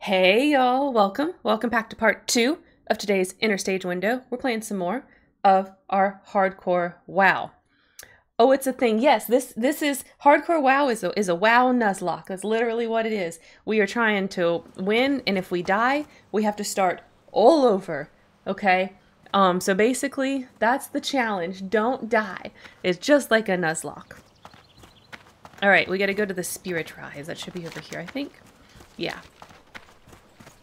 Hey y'all, welcome. Welcome back to part two of today's Interstage window. We're playing some more of our hardcore WoW. Oh, it's a thing. Yes, this this is hardcore WoW is a, is a WoW nuzlocke. That's literally what it is. We are trying to win, and if we die, we have to start all over. Okay. Um. So basically, that's the challenge. Don't die. It's just like a nuzlocke. All right, we got to go to the Spirit Rise. That should be over here, I think. Yeah.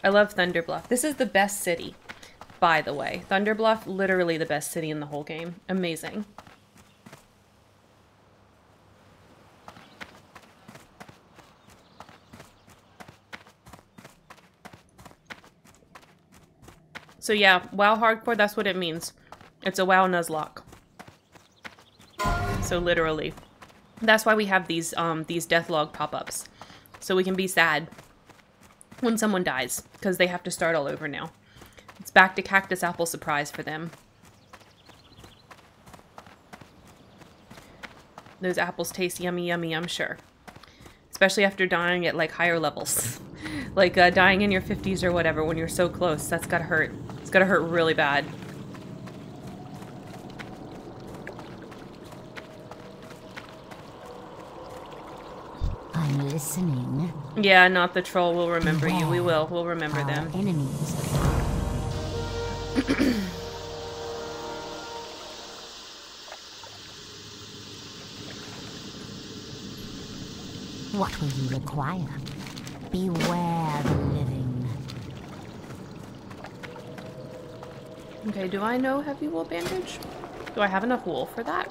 I love Thunderbluff. This is the best city, by the way. Thunderbluff, literally the best city in the whole game. Amazing. So yeah, WoW Hardcore, that's what it means. It's a WoW Nuzlocke. So literally. That's why we have these um these deathlog pop-ups. So we can be sad when someone dies, because they have to start all over now. It's back to Cactus Apple Surprise for them. Those apples taste yummy, yummy, I'm sure. Especially after dying at, like, higher levels. like, uh, dying in your 50s or whatever when you're so close. That's gotta hurt. It's gotta hurt really bad. I'm listening. Yeah, not the troll. We'll remember you. We will. We'll remember them. enemies. what will you require? Beware the living. Okay, do I know heavy wool bandage? Do I have enough wool for that?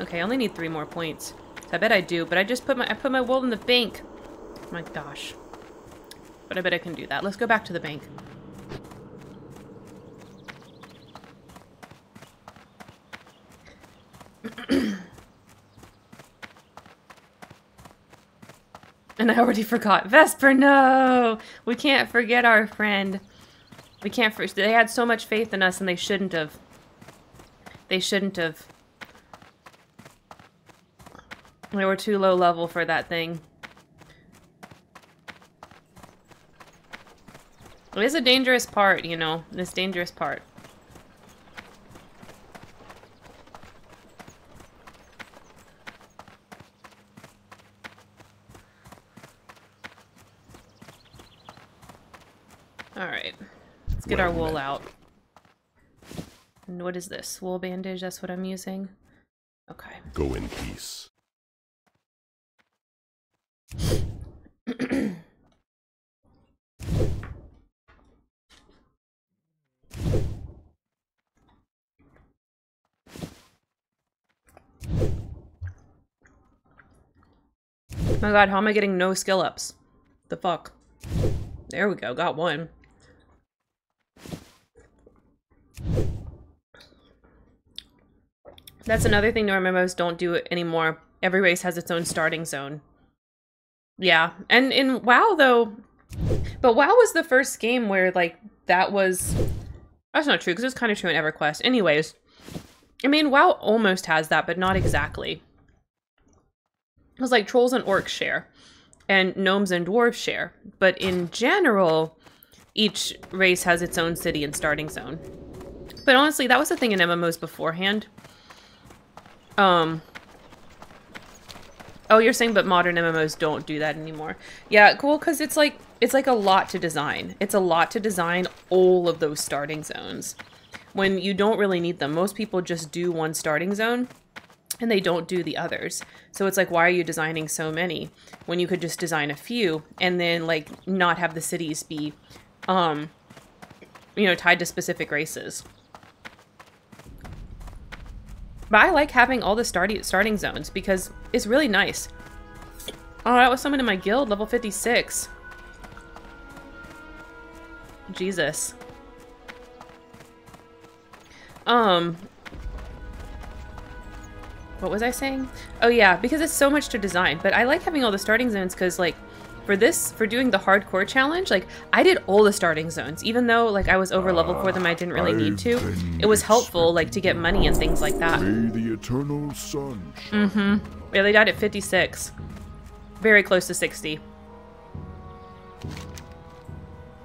Okay, I only need three more points. So I bet I do, but I just put my I put my wool in the bank. My gosh. But I bet I can do that. Let's go back to the bank. and I already forgot. Vesper, no! We can't forget our friend. We can't for they had so much faith in us and they shouldn't have. They shouldn't have. They were too low level for that thing. It is a dangerous part, you know. This dangerous part. Alright. Let's get our wool out. And what is this? Wool bandage? That's what I'm using? Okay. Go in peace. My god, how am I getting no skill ups? The fuck? There we go, got one. That's another thing Norm MMOs don't do it anymore. Every race has its own starting zone. Yeah, and in WoW though, but WoW was the first game where like that was. That's not true because it's kind of true in EverQuest. Anyways, I mean WoW almost has that, but not exactly. It was like trolls and orcs share, and gnomes and dwarves share. But in general, each race has its own city and starting zone. But honestly, that was the thing in MMOs beforehand. Um. Oh, you're saying, but modern MMOs don't do that anymore. Yeah, cool, because it's like it's like a lot to design. It's a lot to design all of those starting zones when you don't really need them. Most people just do one starting zone and they don't do the others. So it's like, why are you designing so many when you could just design a few and then like not have the cities be, um, you know, tied to specific races. But I like having all the starting starting zones because it's really nice. Oh, that was someone in my guild, level 56. Jesus. Um, what was I saying? Oh yeah, because it's so much to design. But I like having all the starting zones because like for this, for doing the hardcore challenge, like I did all the starting zones, even though like I was over leveled for them, I didn't really need to. It was helpful like to get money and things like that. May the the eternal sun. Mm-hmm. Yeah, they died at 56. Very close to 60.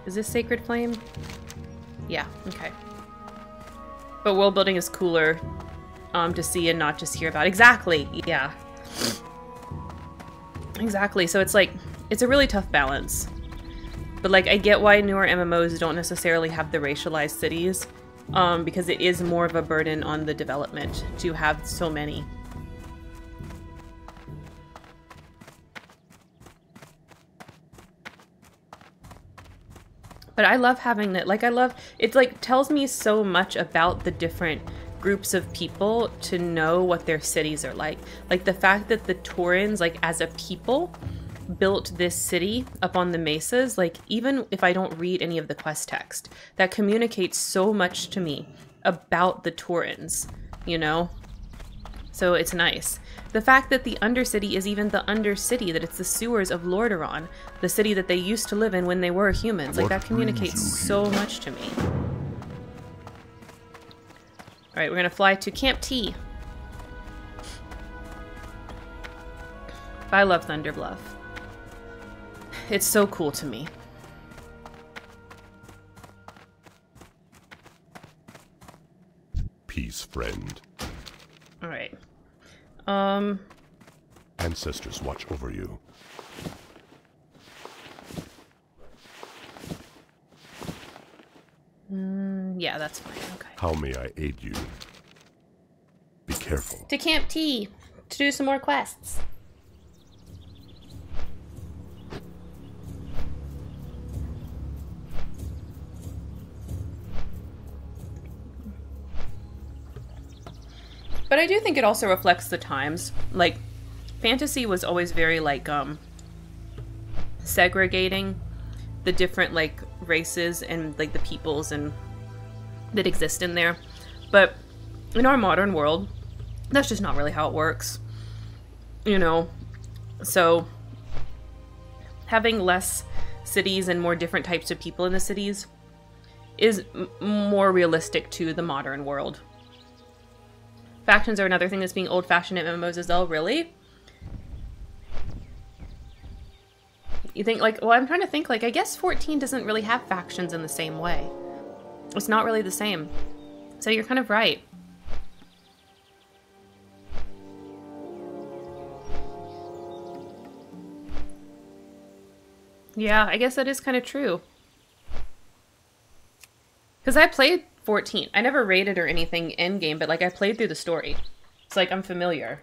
Is this Sacred Flame? Yeah, okay. But world building is cooler um, to see and not just hear about. Exactly, yeah. Exactly, so it's like, it's a really tough balance. But like, I get why newer MMOs don't necessarily have the racialized cities, um, because it is more of a burden on the development to have so many. But I love having that. Like, I love it. Like, tells me so much about the different groups of people to know what their cities are like. Like the fact that the Taurens, like as a people, built this city up on the mesas. Like even if I don't read any of the quest text, that communicates so much to me about the Taurens. You know, so it's nice. The fact that the Undercity is even the Undercity, that it's the sewers of Lordaeron, the city that they used to live in when they were humans, like What that communicates so much to me. Alright, we're gonna fly to Camp T. I love Thunderbluff. It's so cool to me. Peace, friend. Alright. Um, Ancestors watch over you. yeah, that's fine. Okay. How may I aid you? Be careful. To Camp T to do some more quests. But I do think it also reflects the times. Like, fantasy was always very, like, um, segregating the different, like, races and, like, the peoples and that exist in there. But in our modern world, that's just not really how it works. You know? So, having less cities and more different types of people in the cities is more realistic to the modern world. Factions are another thing that's being old fashioned at MMOs as well, really? You think, like, well, I'm trying to think, like, I guess 14 doesn't really have factions in the same way. It's not really the same. So you're kind of right. Yeah, I guess that is kind of true. Because I played 14. I never rated or anything in game, but like I played through the story. It's like I'm familiar.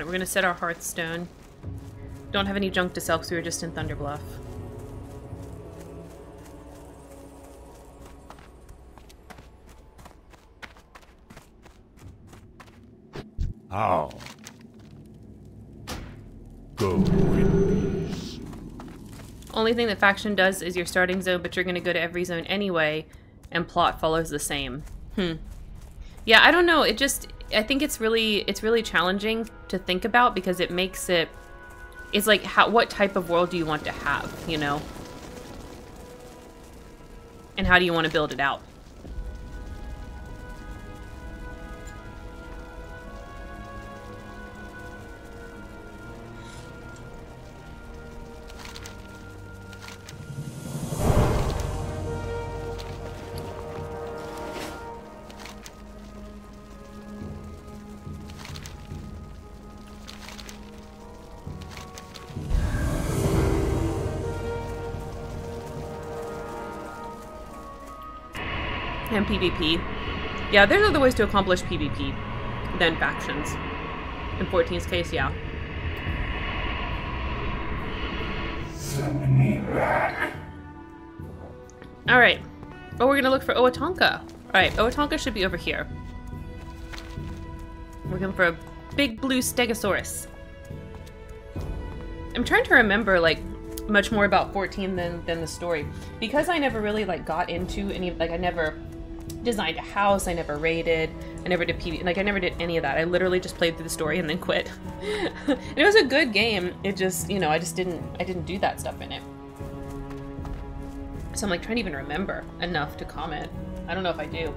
Alright, we're gonna set our Hearthstone. Don't have any junk to sell because we were just in Thunderbluff. How? Go in peace. Only thing that faction does is your starting zone, but you're gonna go to every zone anyway, and plot follows the same. Hmm. Yeah, I don't know. It just I think it's really it's really challenging to think about because it makes it it's like how what type of world do you want to have, you know? And how do you want to build it out? PvP. Yeah, there's other ways to accomplish PvP than factions. In 14's case, yeah. Send me back. Alright. Oh, we're gonna look for Owatanka. Alright, Owatanka should be over here. We're looking for a big blue Stegosaurus. I'm trying to remember, like, much more about 14 than than the story because I never really like got into any like I never designed a house, I never raided, I never did PV like I never did any of that. I literally just played through the story and then quit. it was a good game. It just, you know, I just didn't I didn't do that stuff in it. So I'm like trying to even remember enough to comment. I don't know if I do.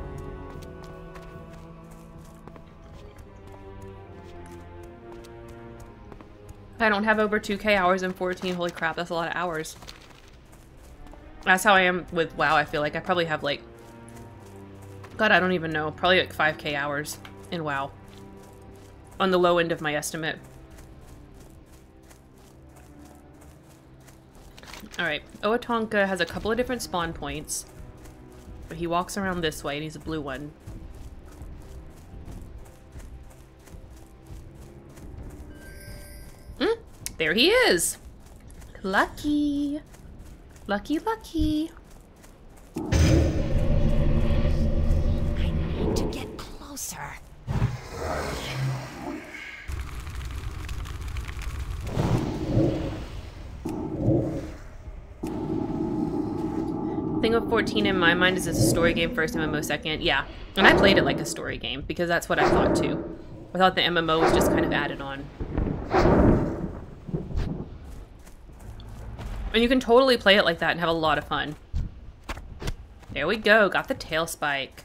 I don't have over 2k hours in 14. Holy crap, that's a lot of hours. That's how I am with WoW, I feel like. I probably have like... God, I don't even know. Probably like 5k hours in WoW. On the low end of my estimate. Alright, Owatanka has a couple of different spawn points. But he walks around this way and he's a blue one. Hmm, there he is! Lucky! Lucky, lucky! Thing of 14 in my mind is it's a story game first, MMO second. Yeah, and I played it like a story game because that's what I thought too. I thought the MMO was just kind of added on. And you can totally play it like that and have a lot of fun. There we go, got the tail spike.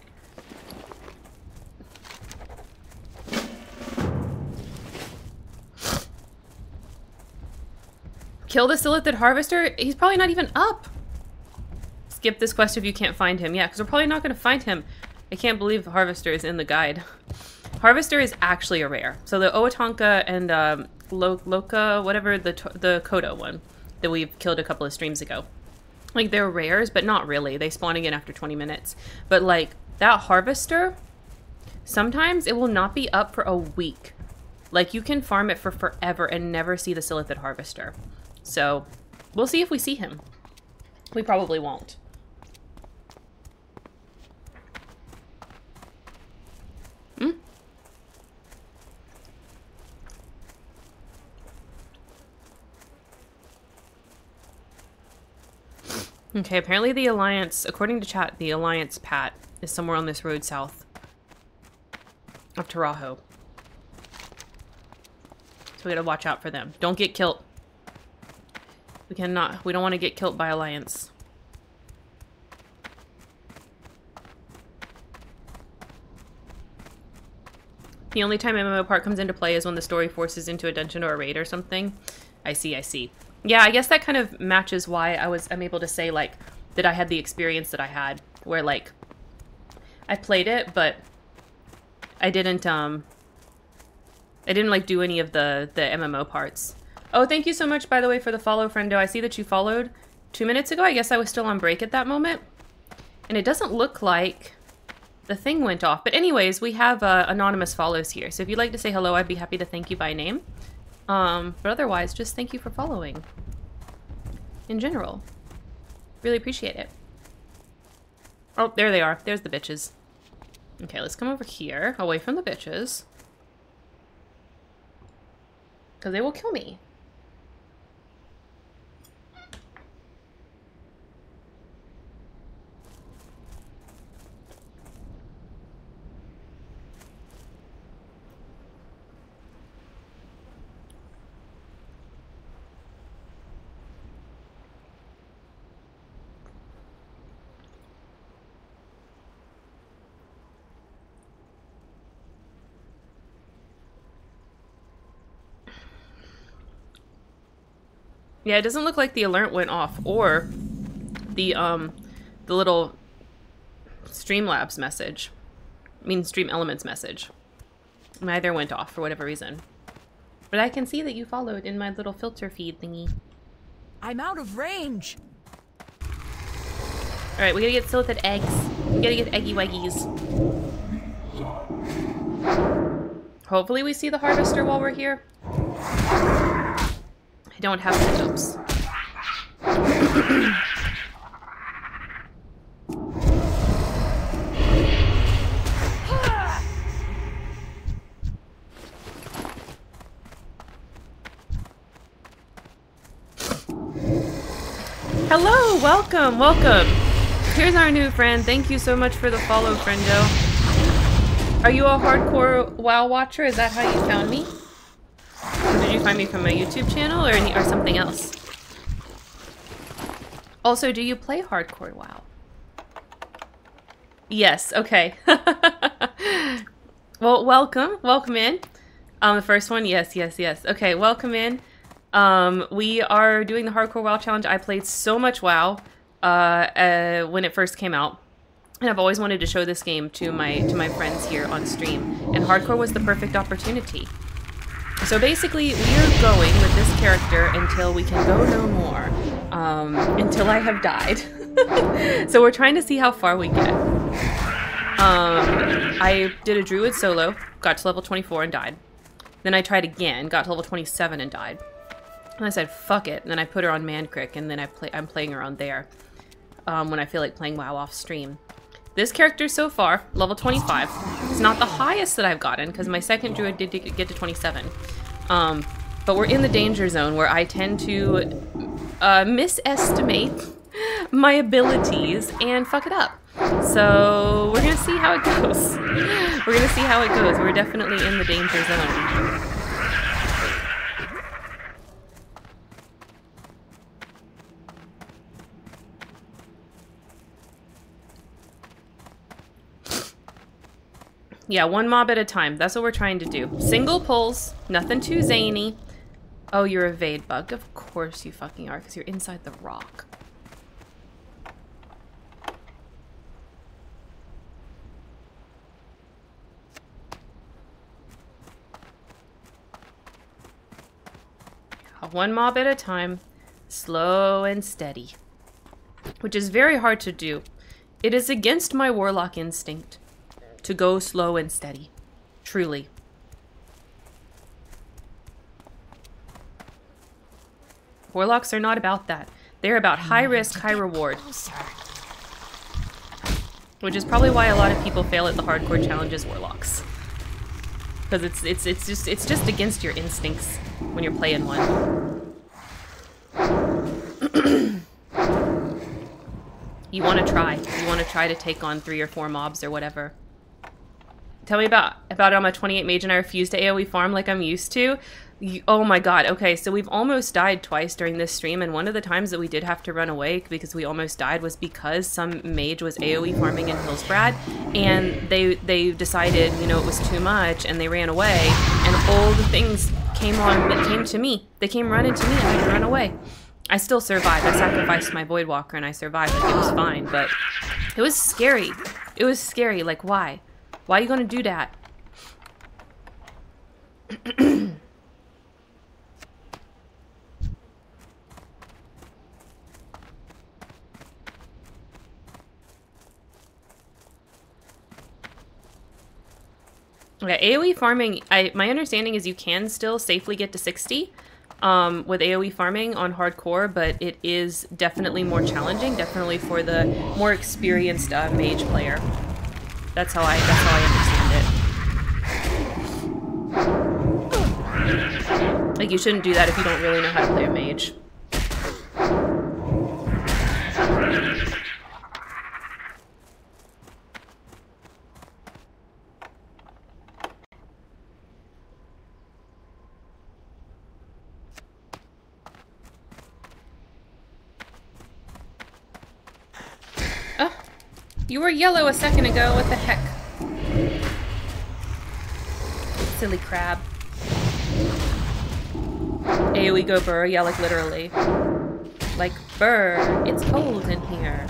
Kill the Silithid Harvester? He's probably not even up. Skip this quest if you can't find him. Yeah, because we're probably not going to find him. I can't believe the Harvester is in the guide. Harvester is actually a rare. So the Owatanka and um, Lo Loka, whatever, the, the Kodo one that we've killed a couple of streams ago. Like, they're rares, but not really. They spawn again after 20 minutes. But, like, that Harvester, sometimes it will not be up for a week. Like, you can farm it for forever and never see the Silithid Harvester. So, we'll see if we see him. We probably won't. Hmm? Okay, apparently the Alliance, according to chat, the Alliance Pat is somewhere on this road south of Taurajo. So we gotta watch out for them. Don't get killed. We cannot, we don't want to get killed by Alliance. The only time MMO part comes into play is when the story forces into a dungeon or a raid or something. I see, I see. Yeah, I guess that kind of matches why I was I'm able to say like that I had the experience that I had where like I played it, but I didn't um I didn't like do any of the the MMO parts. Oh, thank you so much by the way for the follow, friendo. I see that you followed 2 minutes ago. I guess I was still on break at that moment. And it doesn't look like the thing went off. But anyways, we have uh, anonymous follows here. So if you'd like to say hello, I'd be happy to thank you by name. Um, but otherwise, just thank you for following. In general. Really appreciate it. Oh, there they are. There's the bitches. Okay, let's come over here, away from the bitches. Because they will kill me. Yeah, it doesn't look like the alert went off or the um the little Streamlabs message. I mean Stream Elements message. Neither went off for whatever reason. But I can see that you followed in my little filter feed thingy. I'm out of range. Alright, we gotta get Silithid eggs. We gotta get eggy weggies. Hopefully we see the harvester while we're here. I don't have hiccups. Hello, welcome, welcome. Here's our new friend. Thank you so much for the follow, friendo. Are you a hardcore WoW watcher? Is that how you found me? You find me from my YouTube channel or, any, or something else? Also, do you play hardcore WoW? Yes, okay. well, welcome. Welcome in. Um, the first one, yes, yes, yes. Okay, welcome in. Um, we are doing the Hardcore WoW Challenge. I played so much WoW uh, uh, when it first came out. And I've always wanted to show this game to my to my friends here on stream. And hardcore was the perfect opportunity. So basically, we are going with this character until we can go no more. Um, until I have died. so we're trying to see how far we get. Um, I did a druid solo, got to level 24 and died. Then I tried again, got to level 27 and died. And I said, fuck it. And then I put her on Mankrik, and then I play I'm playing her on there. Um, when I feel like playing WoW off stream. This character so far, level 25. It's not the highest that I've gotten, because my second druid did get to 27. Um, but we're in the danger zone where I tend to uh, misestimate my abilities and fuck it up. So we're gonna see how it goes. We're gonna see how it goes. We're definitely in the danger zone. Yeah, one mob at a time. That's what we're trying to do. Single pulls, nothing too zany. Oh, you're a Vade bug. Of course you fucking are, because you're inside the rock. Uh, one mob at a time, slow and steady. Which is very hard to do. It is against my warlock instinct to go slow and steady. Truly. Warlocks are not about that. They're about high risk, high reward. Which is probably why a lot of people fail at the hardcore challenges warlocks. Because it's it's it's just it's just against your instincts when you're playing one. you want to try. You want to try to take on three or four mobs or whatever. Tell me about about it on my 28 mage and I refuse to AoE farm like I'm used to. You, oh my god. Okay, so we've almost died twice during this stream, and one of the times that we did have to run away because we almost died was because some mage was AoE farming in Hillsbrad, and they they decided, you know, it was too much, and they ran away, and all the things came on that came to me. They came running to me, and I run away. I still survived. I sacrificed my Voidwalker, and I survived. It was fine, but it was scary. It was scary. Like, why? Why are you gonna do that? Okay, AoE farming, I my understanding is you can still safely get to 60 um, with AoE farming on hardcore, but it is definitely more challenging, definitely for the more experienced uh, mage player. That's how I that's how I understand it. Like you shouldn't do that if you don't really know how to play a mage. You were yellow a second ago. What the heck? Silly crab. AoE go burr. Yeah, like literally. Like, burr, it's cold in here.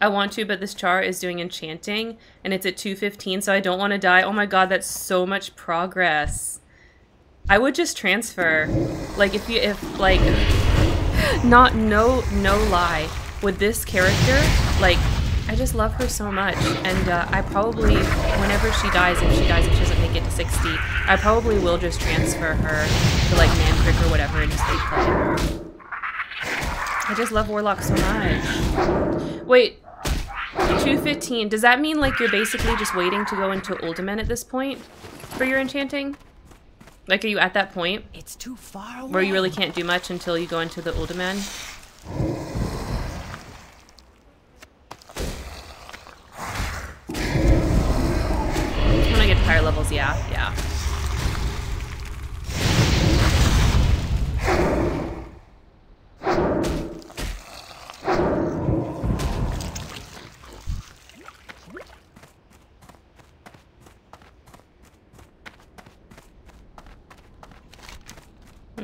I want to, but this char is doing enchanting, and it's at 215, so I don't want to die. Oh my god, that's so much progress. I would just transfer. Like, if you, if, like, not, no, no lie with this character, like, I just love her so much. And uh, I probably, whenever she dies, if she dies, if she doesn't make it to 60, I probably will just transfer her to, like, Mankrik or whatever and just keep playing her. I just love Warlock so much. Wait, 215, does that mean, like, you're basically just waiting to go into Uldaman at this point for your enchanting? Like, are you at that point It's too far away. where you really can't do much until you go into the Uldaman? When I get to higher levels, yeah, yeah.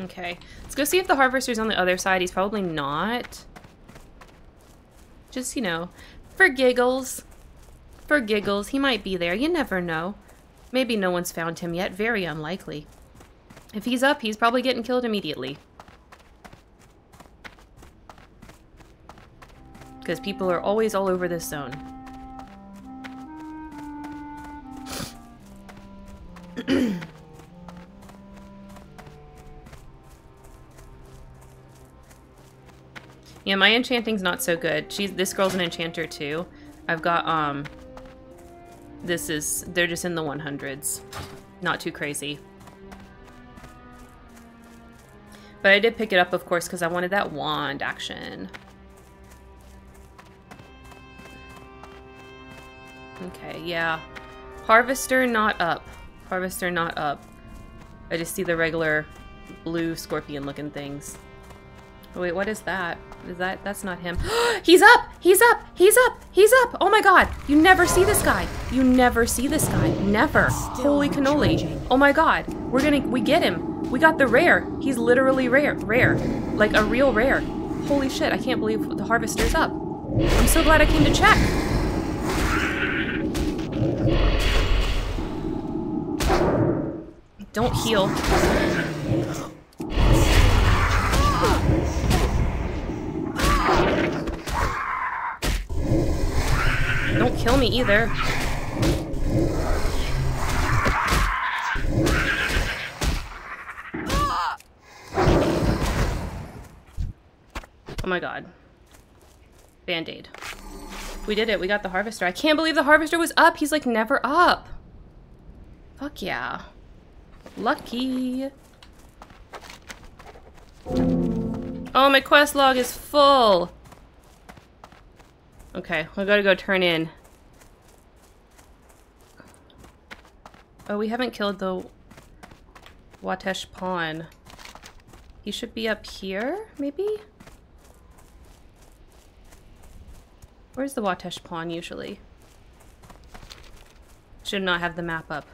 Okay. Let's go see if the harvester's on the other side. He's probably not. Just, you know, for giggles. For giggles. He might be there. You never know. Maybe no one's found him yet. Very unlikely. If he's up, he's probably getting killed immediately. Because people are always all over this zone. Yeah, my enchanting's not so good. She's this girl's an enchanter too. I've got um this is they're just in the 100s. Not too crazy. But I did pick it up of course cuz I wanted that wand action. Okay, yeah. Harvester not up. Harvester not up. I just see the regular blue scorpion looking things. Oh, wait, what is that? Is that that's not him? he's up! He's up! He's up! He's up! Oh my god! You never see this guy. You never see this guy. Never. Holy cannoli. Oh my god. We're gonna we get him. We got the rare. He's literally rare. Rare. Like a real rare. Holy shit, I can't believe the harvester's up. I'm so glad I came to check. Don't heal. Me either. Oh my god. Band-aid. We did it. We got the harvester. I can't believe the harvester was up. He's like never up. Fuck yeah. Lucky. Oh, my quest log is full. Okay, we gotta go turn in. Oh, we haven't killed the Washte Pawne. He should be up here, maybe? Where's the Washte Pawne usually? Should not have the map up.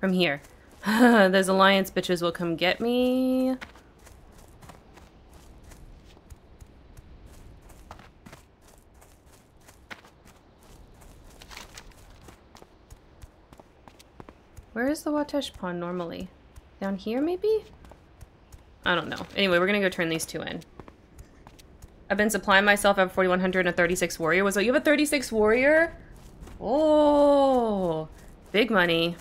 From here. Those alliance bitches will come get me. Where is the Washte Pawne normally? Down here, maybe? I don't know. Anyway, we're gonna go turn these two in. I've been supplying myself. Have 4,100 and a 36 warrior. Was it, you have a 36 warrior? Oh, big money.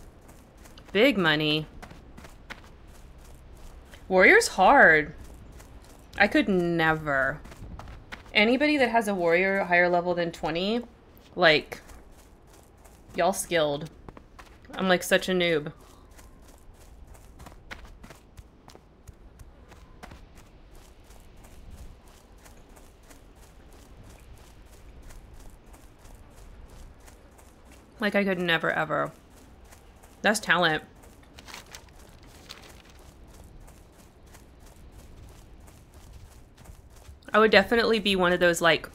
Big money. Warrior's hard. I could never. Anybody that has a warrior higher level than 20, like, y'all skilled. I'm like such a noob. Like I could never ever. That's talent. I would definitely be one of those like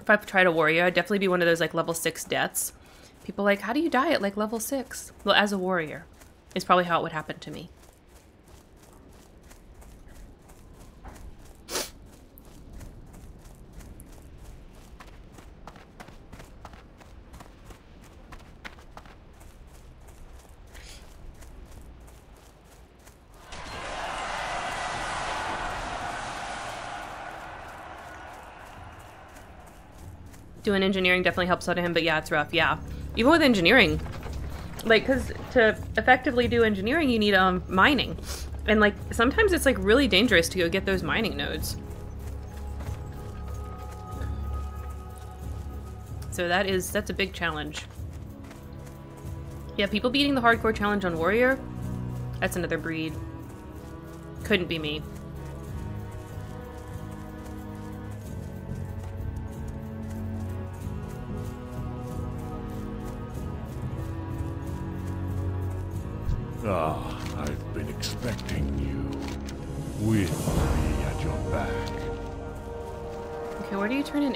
if I tried a warrior, I'd definitely be one of those like level six deaths. People like, how do you die at like level six? Well, as a warrior, is probably how it would happen to me. doing engineering definitely helps out of him, but yeah, it's rough. Yeah, even with engineering, like, cause to effectively do engineering, you need um mining, and like sometimes it's like really dangerous to go get those mining nodes. So that is that's a big challenge. Yeah, people beating the hardcore challenge on warrior, That's another breed. Couldn't be me.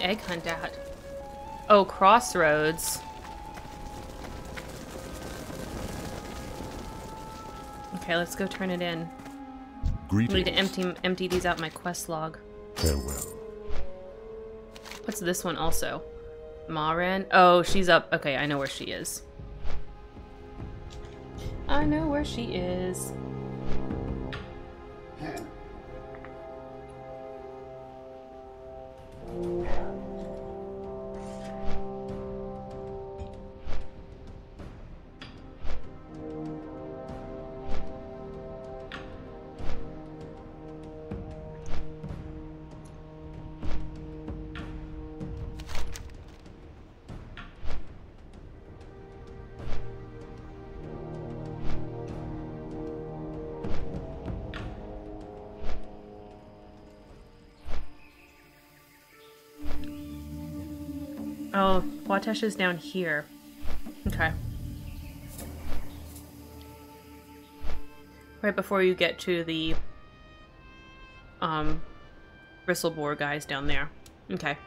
Egg hunt at? Oh, crossroads. Okay, let's go turn it in. I need to empty empty these out my quest log. Farewell. What's this one also? Marin? Oh, she's up. Okay, I know where she is. I know where she is. Is down here. Okay. Right before you get to the um bristleboar guys down there. Okay.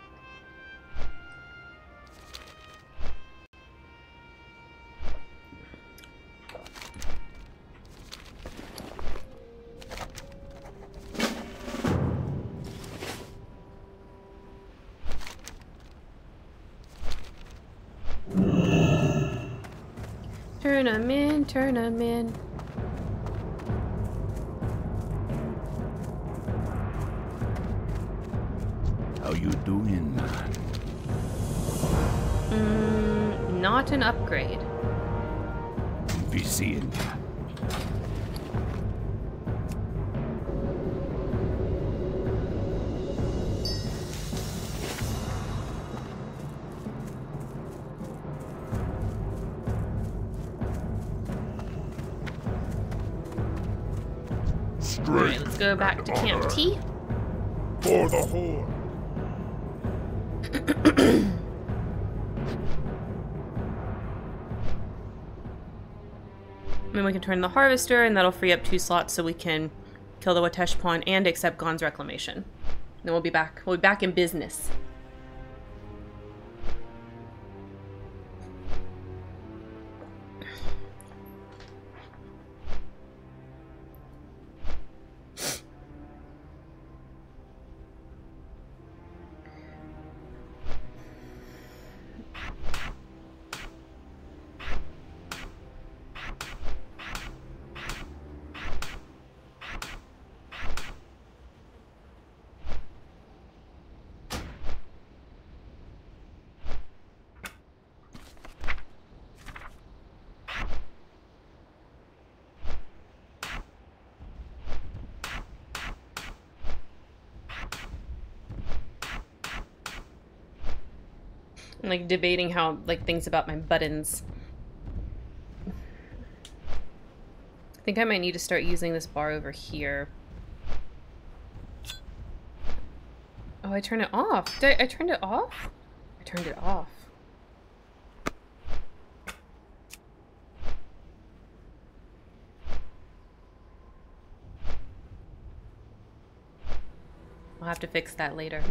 Turn 'em in. How you doing, man? Mm, not an upgrade. Back to Camp T. for the horde. And we can turn the harvester, and that'll free up two slots so we can kill the Washte Pawne and accept Gann's reclamation. Then we'll be back. We'll be back in business. I'm like debating how like things about my buttons. I think I might need to start using this bar over here. Oh, I turned it off. Did I, I turned it off? I turned it off. I'll have to fix that later.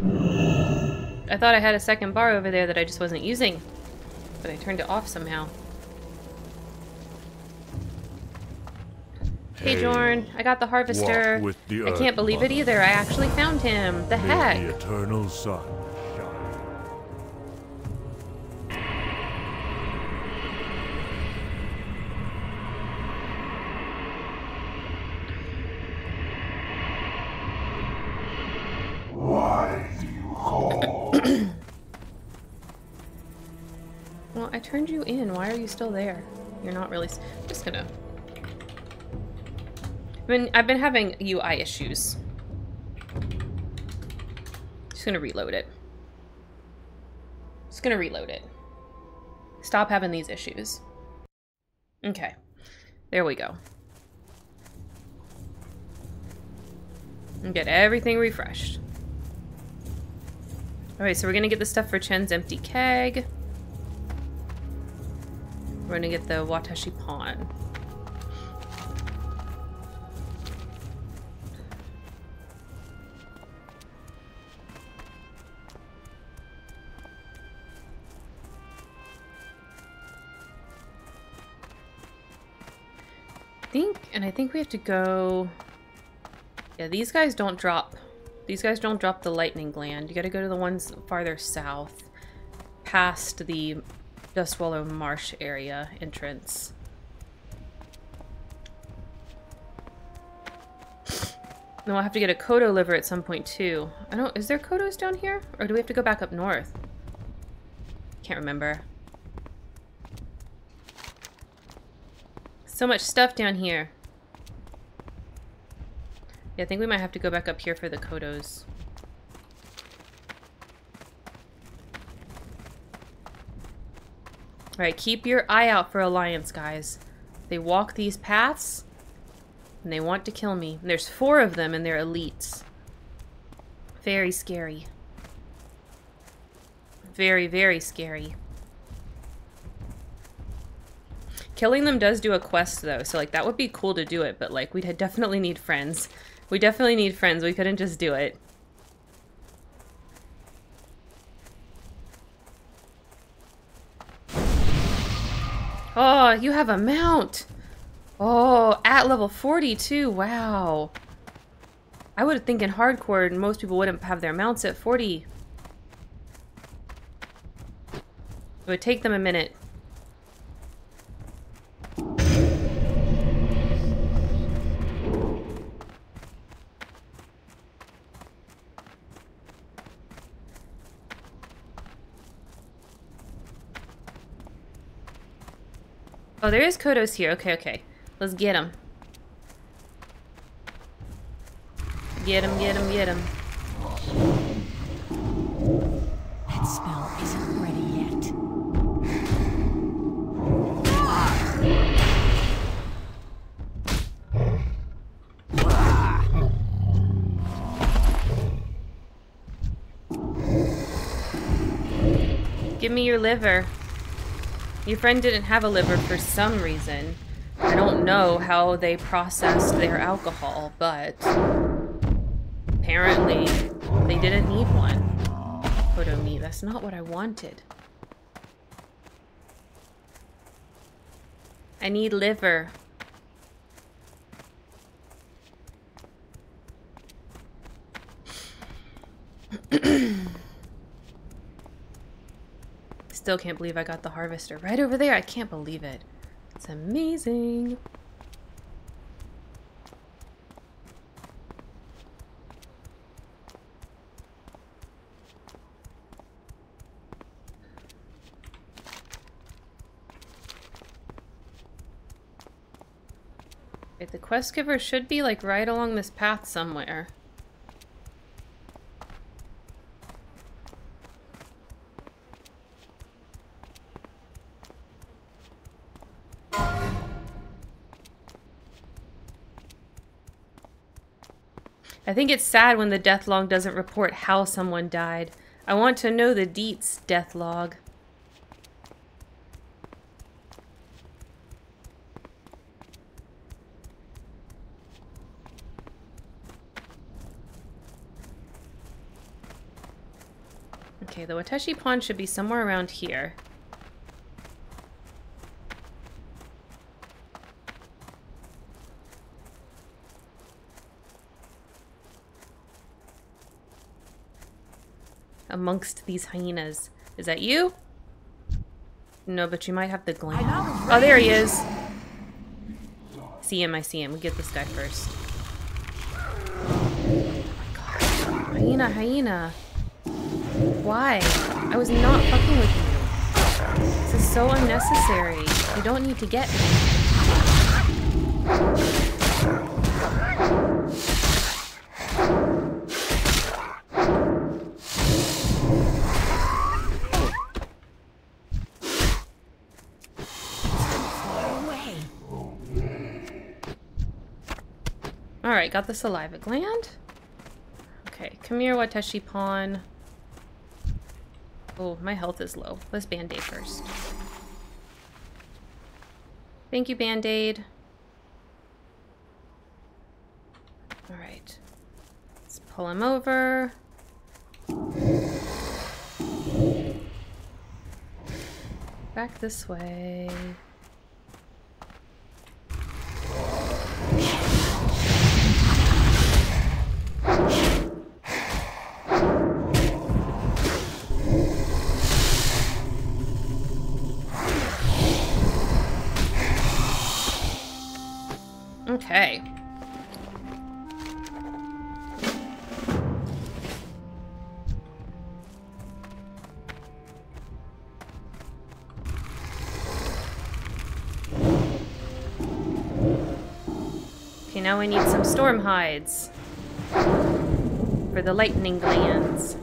I thought I had a second bar over there that I just wasn't using, but I turned it off somehow. Hey, Jorn, I got the harvester. With the I can't believe it either. I actually found him. The May heck? the eternal sun still there? You're not really. I'm just gonna. I mean, I've been having UI issues. Just gonna reload it. Just gonna reload it. Stop having these issues. Okay. There we go. And get everything refreshed. Alright, so we're gonna get the stuff for Chen's empty keg. We're gonna get the Washte Pawne. think, and I think we have to go... Yeah, these guys don't drop... These guys don't drop the lightning gland. You gotta go to the ones farther south. Past the Dustwallow Marsh area entrance. Then we'll have to get a Kodo liver at some point too. I don't- is there Kodos down here? Or do we have to go back up north? Can't remember. So much stuff down here. Yeah, I think we might have to go back up here for the Kodos. Alright, keep your eye out for Alliance, guys. They walk these paths, and they want to kill me. And there's four of them, and they're elites. Very scary. Very, very scary. Killing them does do a quest, though, so, like, that would be cool to do it, but, like, we'd definitely need friends. We definitely need friends. We couldn't just do it. Oh, you have a mount! Oh, at level 42, wow. I would think in hardcore, most people wouldn't have their mounts at 40. It would take them a minute. Oh, there is Kodos here. Okay, okay. Let's get him. Get him, get him, get him. That spell isn't ready yet. Give me your liver. Your friend didn't have a liver for some reason. I don't know how they processed their alcohol, but apparently they didn't need one. Kodo meat, that's not what I wanted. I need liver. Still can't believe I got the harvester right over there. I can't believe it. It's amazing. Wait, the quest giver should be like right along this path somewhere. Think it's sad when the death log doesn't report how someone died. I want to know the deets death log. Okay, the Washte Pawne should be somewhere around here. Amongst these hyenas. Is that you? No, but you might have the gland. Oh, there he is. See him, I see him. We get this guy first. Oh my god. Hyena, hyena. Why? I was not fucking with you. This is so unnecessary. You don't need to get me. Away. Got the saliva gland. Okay, come here, Washte Pawne. Oh, my health is low. Let's band-aid first. Thank you, Band-Aid. Alright. Let's pull him over. Back this way. Okay. Okay, now we need some storm hides for the lightning glands.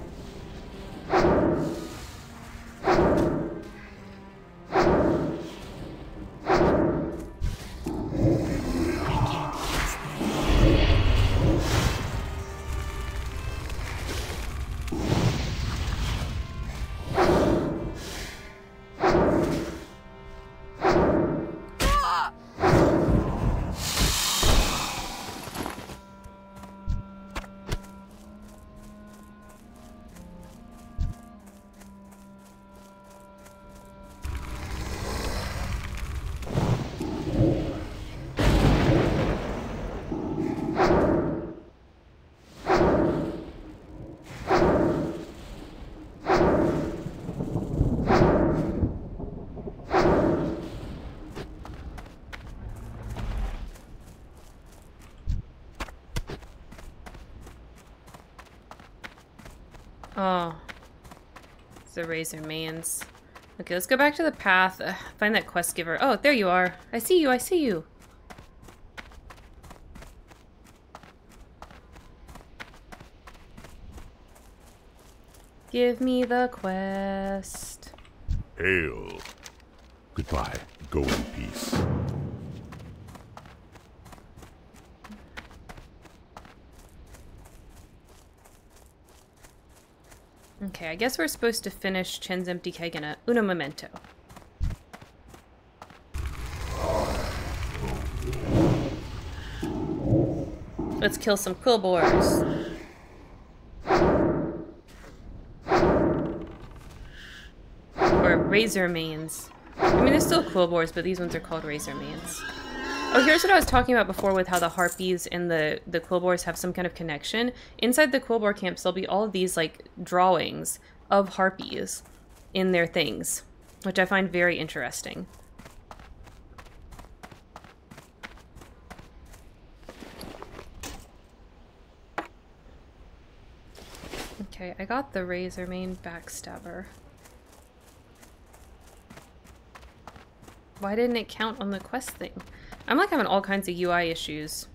The Razormanes. Okay, let's go back to the path. Uh, find that quest giver. Oh, there you are. I see you, I see you. Give me the quest. Hail. Goodbye. Go in peace. Okay, I guess we're supposed to finish Chen's empty keg in a uno memento. Let's kill some quill boars. Or razormanes. I mean, they're still quill boars, but these ones are called razormanes. Oh, here's what I was talking about before with how the harpies and the the quillboars have some kind of connection. Inside the quillboar camps, there'll be all of these like drawings of harpies in their things, which I find very interesting. Okay, I got the razormane backstabber. Why didn't it count on the quest thing? I'm like having all kinds of UI issues.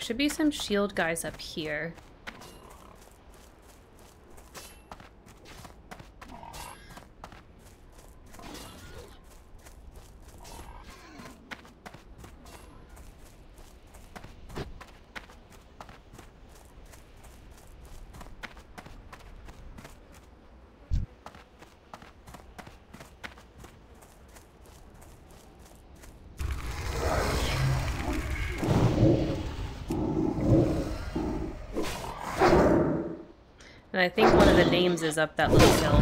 There should be some shield guys up here. And I think one of the names is up that little hill.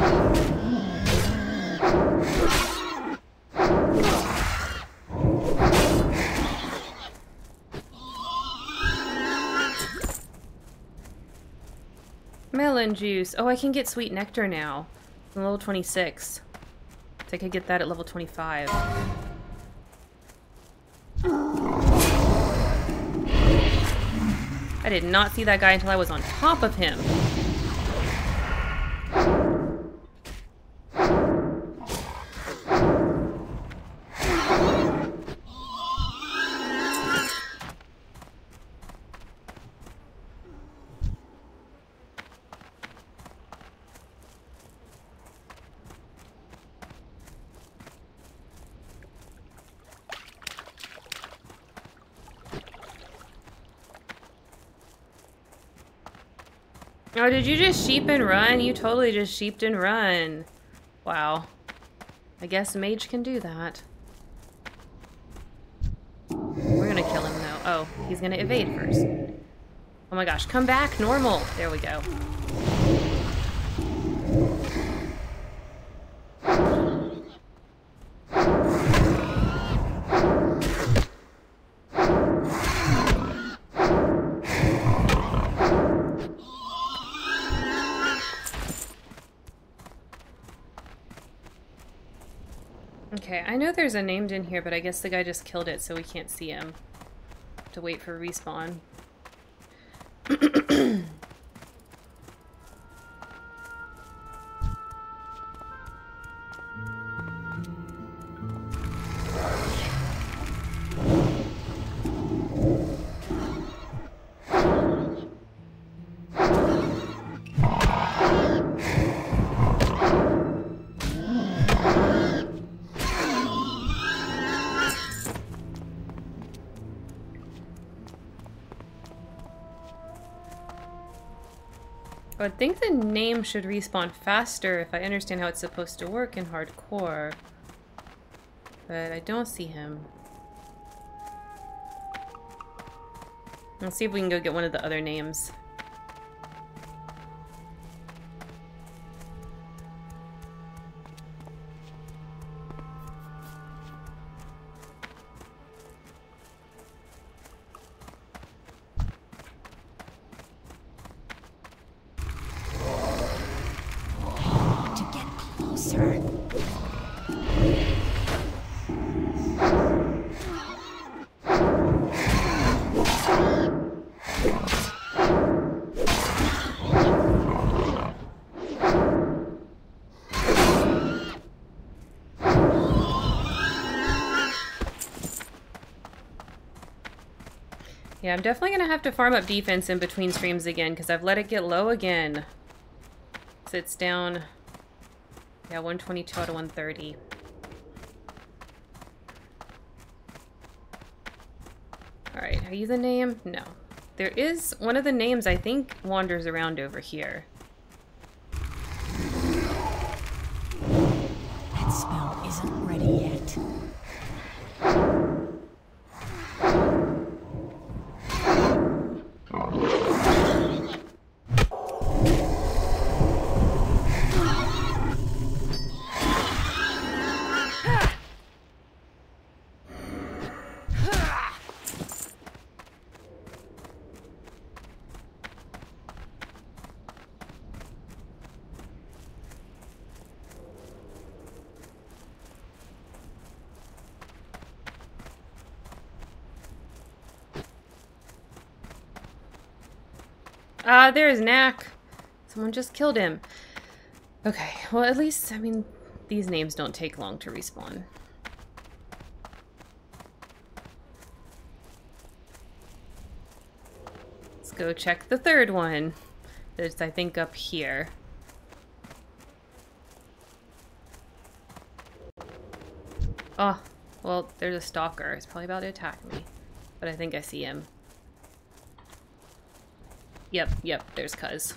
Melon juice. Oh, I can get sweet nectar now. I'm level 26. So I could get that at level 25. I did not see that guy until I was on top of him. Did you just sheep and run? You totally just sheeped and run. Wow. I guess mage can do that. We're gonna kill him though. Oh, he's gonna evade first. Oh my gosh, come back, normal. There we go. There's a named in here, but I guess the guy just killed it, so we can't see him. Have To wait for respawn. Would think the name should respawn faster if I understand how it's supposed to work in hardcore. But I don't see him. Let's see if we can go get one of the other names. Yeah, I'm definitely going to have to farm up defense in between streams again because I've let it get low again. So it's down, yeah, 122 out of 130. Alright, are you the name? No. There is, one of the names I think wanders around over here. That spell isn't ready yet. Ah, there's Nak. Someone just killed him. Okay, well at least, I mean, these names don't take long to respawn. Let's go check the third one. That's, I think, up here. Oh, well, there's a stalker. He's probably about to attack me. But I think I see him. Yep, yep, there's Cuz.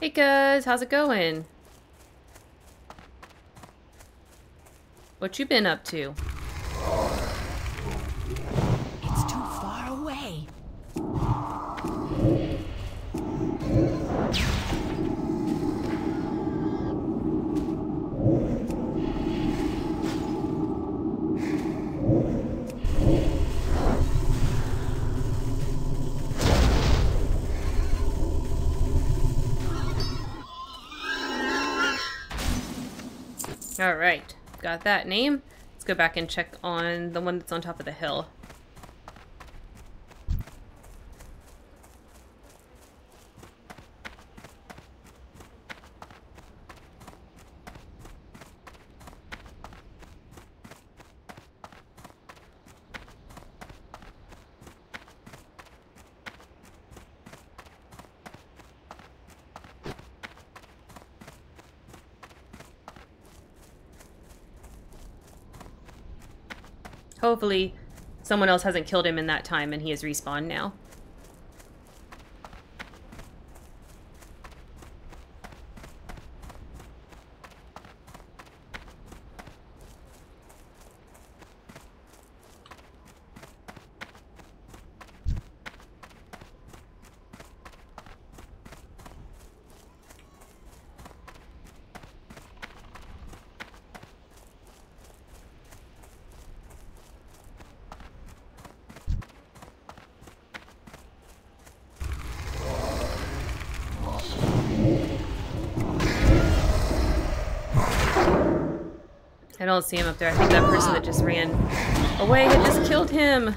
Hey Cuz, how's it going? What you been up to? Alright, got that name. Let's go back and check on the one that's on top of the hill. Hopefully, someone else hasn't killed him in that time and he has respawned now. Don't see him up there. I think that person that just ran away had just killed him.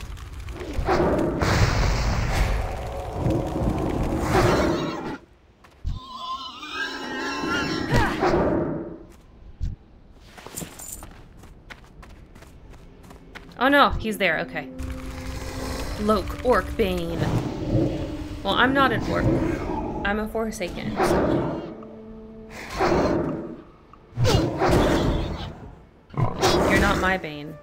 Oh no, he's there, okay. Lok, Orc, Bane. Well, I'm not an Orc. I'm a Forsaken, so. My Bane.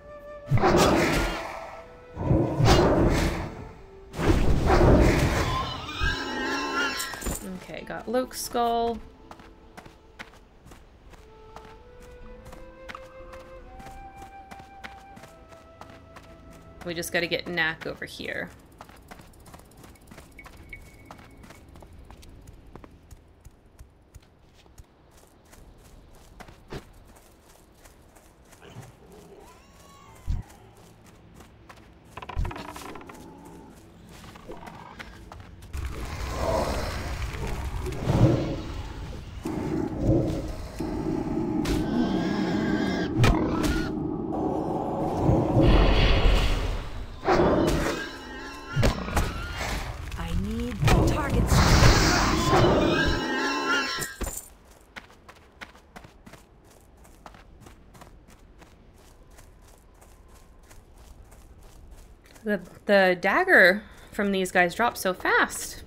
Okay, got Lok's skull. We just gotta get Nak over here. I need targets. The dagger from these guys drops so fast.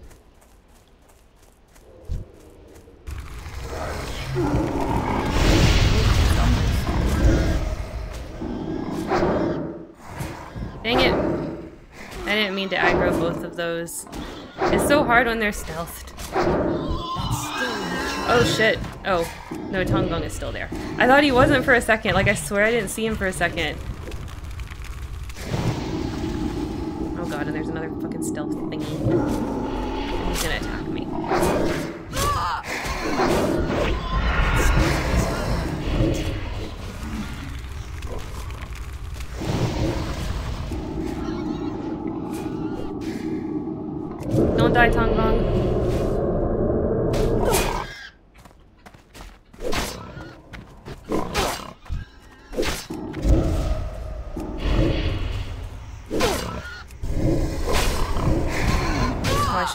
Dang it. I didn't mean to aggro both of those. It's so hard when they're stealthed. Oh shit. Oh, no, Tongbong is still there. I thought he wasn't for a second. Like, I swear I didn't see him for a second. Oh god, and fucking stealth thingy.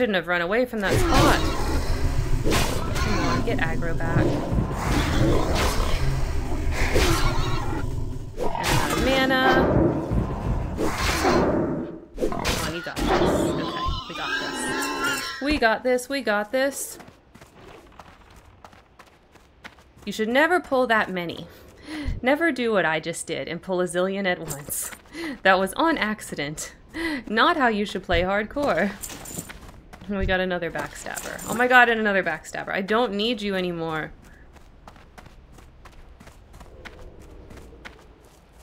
Shouldn't have run away from that spot. Come on, get aggro back. And mana. Come on, you got this. Okay, we got this. We got this, we got this. You should never pull that many. Never do what I just did and pull a zillion at once. That was on accident. Not how you should play hardcore. We got another backstabber. Oh my god, and another backstabber. I don't need you anymore.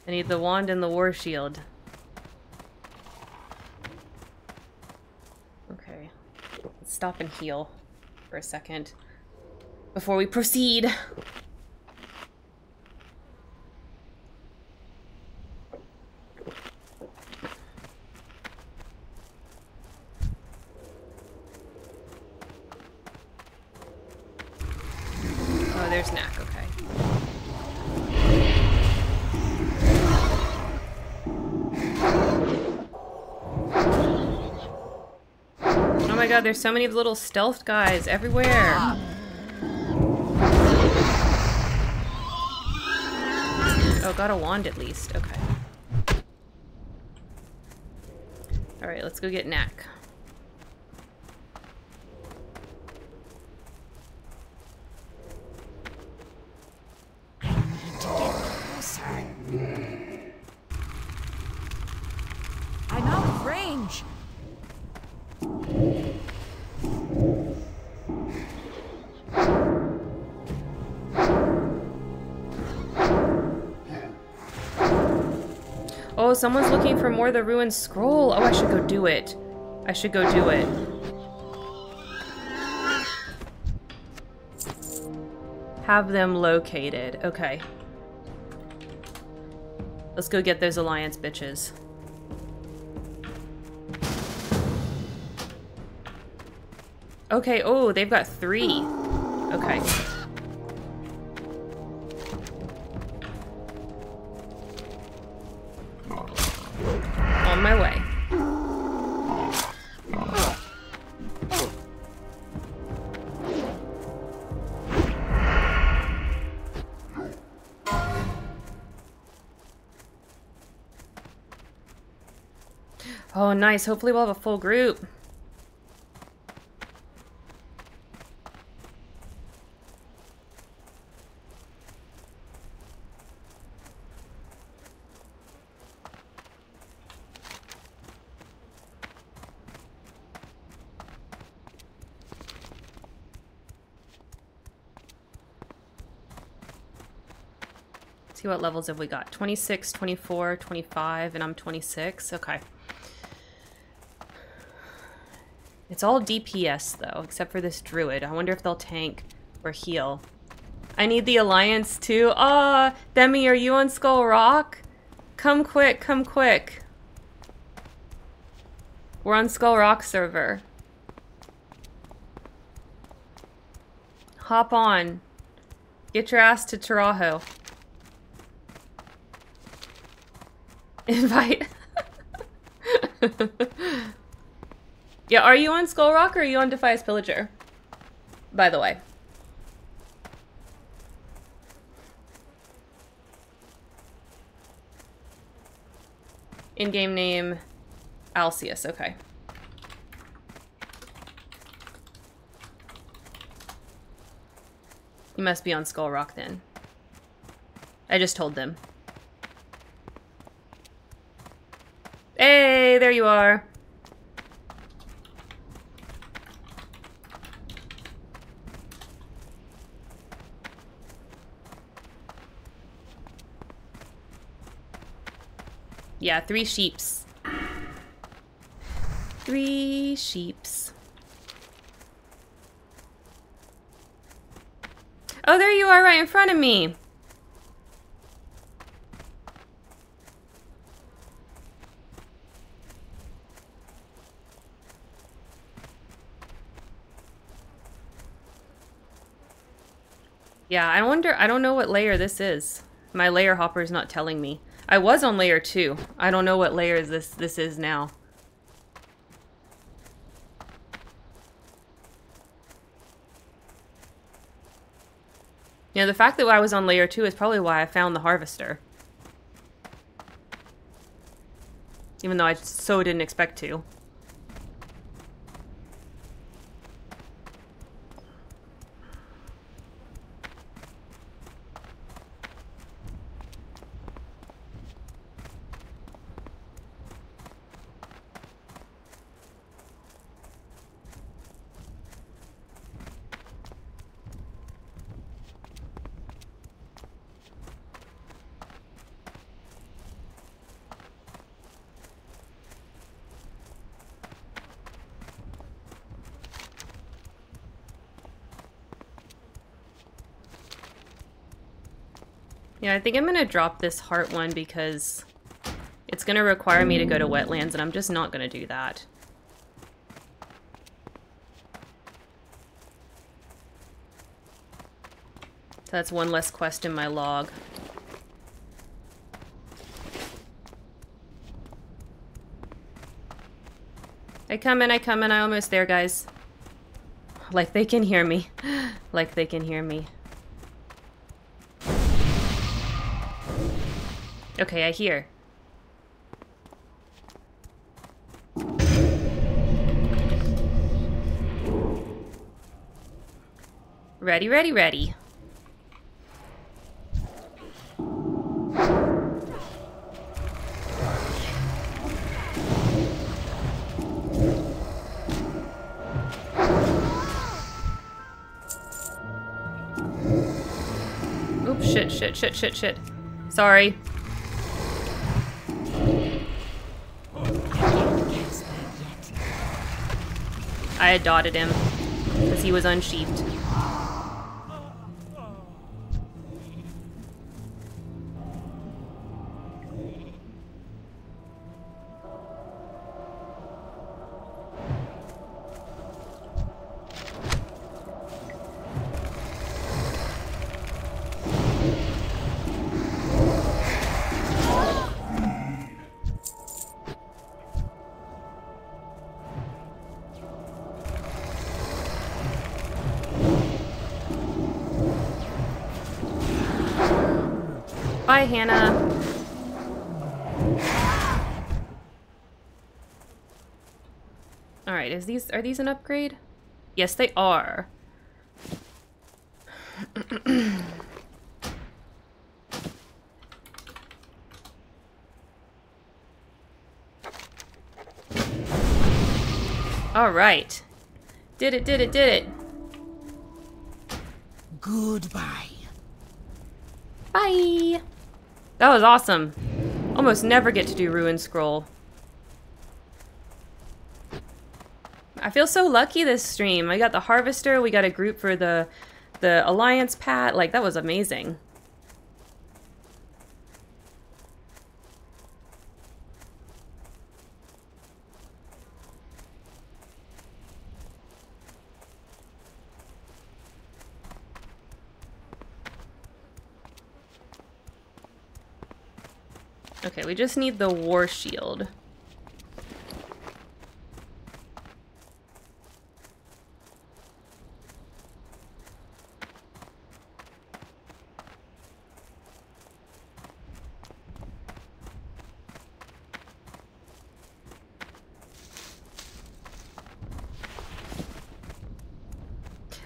I need the wand and the war shield. Okay. Let's stop and heal for a second before we proceed. There's Nak, okay. Oh my god, there's so many of the little stealth guys everywhere. Oh, got a wand at least. Okay. Alright, let's go get Nak. Someone's looking for more of the ruined scroll. Oh, I should go do it. I should go do it. Have them located. Okay. Let's go get those alliance bitches. Okay, oh, they've got three. Okay. Nice. Hopefully we'll have a full group. See what levels have we got? 26, 24, 25, and I'm 26. Okay. It's all DPS though, except for this druid. I wonder if they'll tank or heal. I need the alliance too. Ah, Demi, are you on Skull Rock? Come quick, come quick. We're on Skull Rock server. Hop on. Get your ass to Taurajo. Invite. yeah, are you on Skull Rock or are you on Defias Pillager? By the way. In-game name, Alcius, okay. You must be on Skull Rock then. I just told them. Hey, there you are. Yeah, three sheeps. Three sheeps. Oh, there you are right in front of me. Yeah, I wonder, I don't know what layer this is. My layer hopper is not telling me. I was on layer 2. I don't know what layer this, this is now. You know, the fact that I was on layer 2 is probably why I found the harvester. Even though I so didn't expect to. Yeah, I think I'm gonna drop this heart one because it's gonna require me to go to wetlands and I'm just not gonna do that. So that's one less quest in my log. I come in, I come in, I almost there, guys. Like they can hear me. like they can hear me. Okay, I hear. Ready, ready, ready. Oops, shit, shit, shit, shit, shit. Sorry. I had dotted him because he was unsheathed. Bye, Hannah. Alright, is these are these an upgrade? Yes, they are. Alright. Did it, did it, did it. Goodbye. Bye. That was awesome. Almost never get to do Ruin Scroll. I feel so lucky this stream. I got the Harvester, we got a group for the the Alliance Pat. Like, that was amazing. Okay, we just need the War Shield.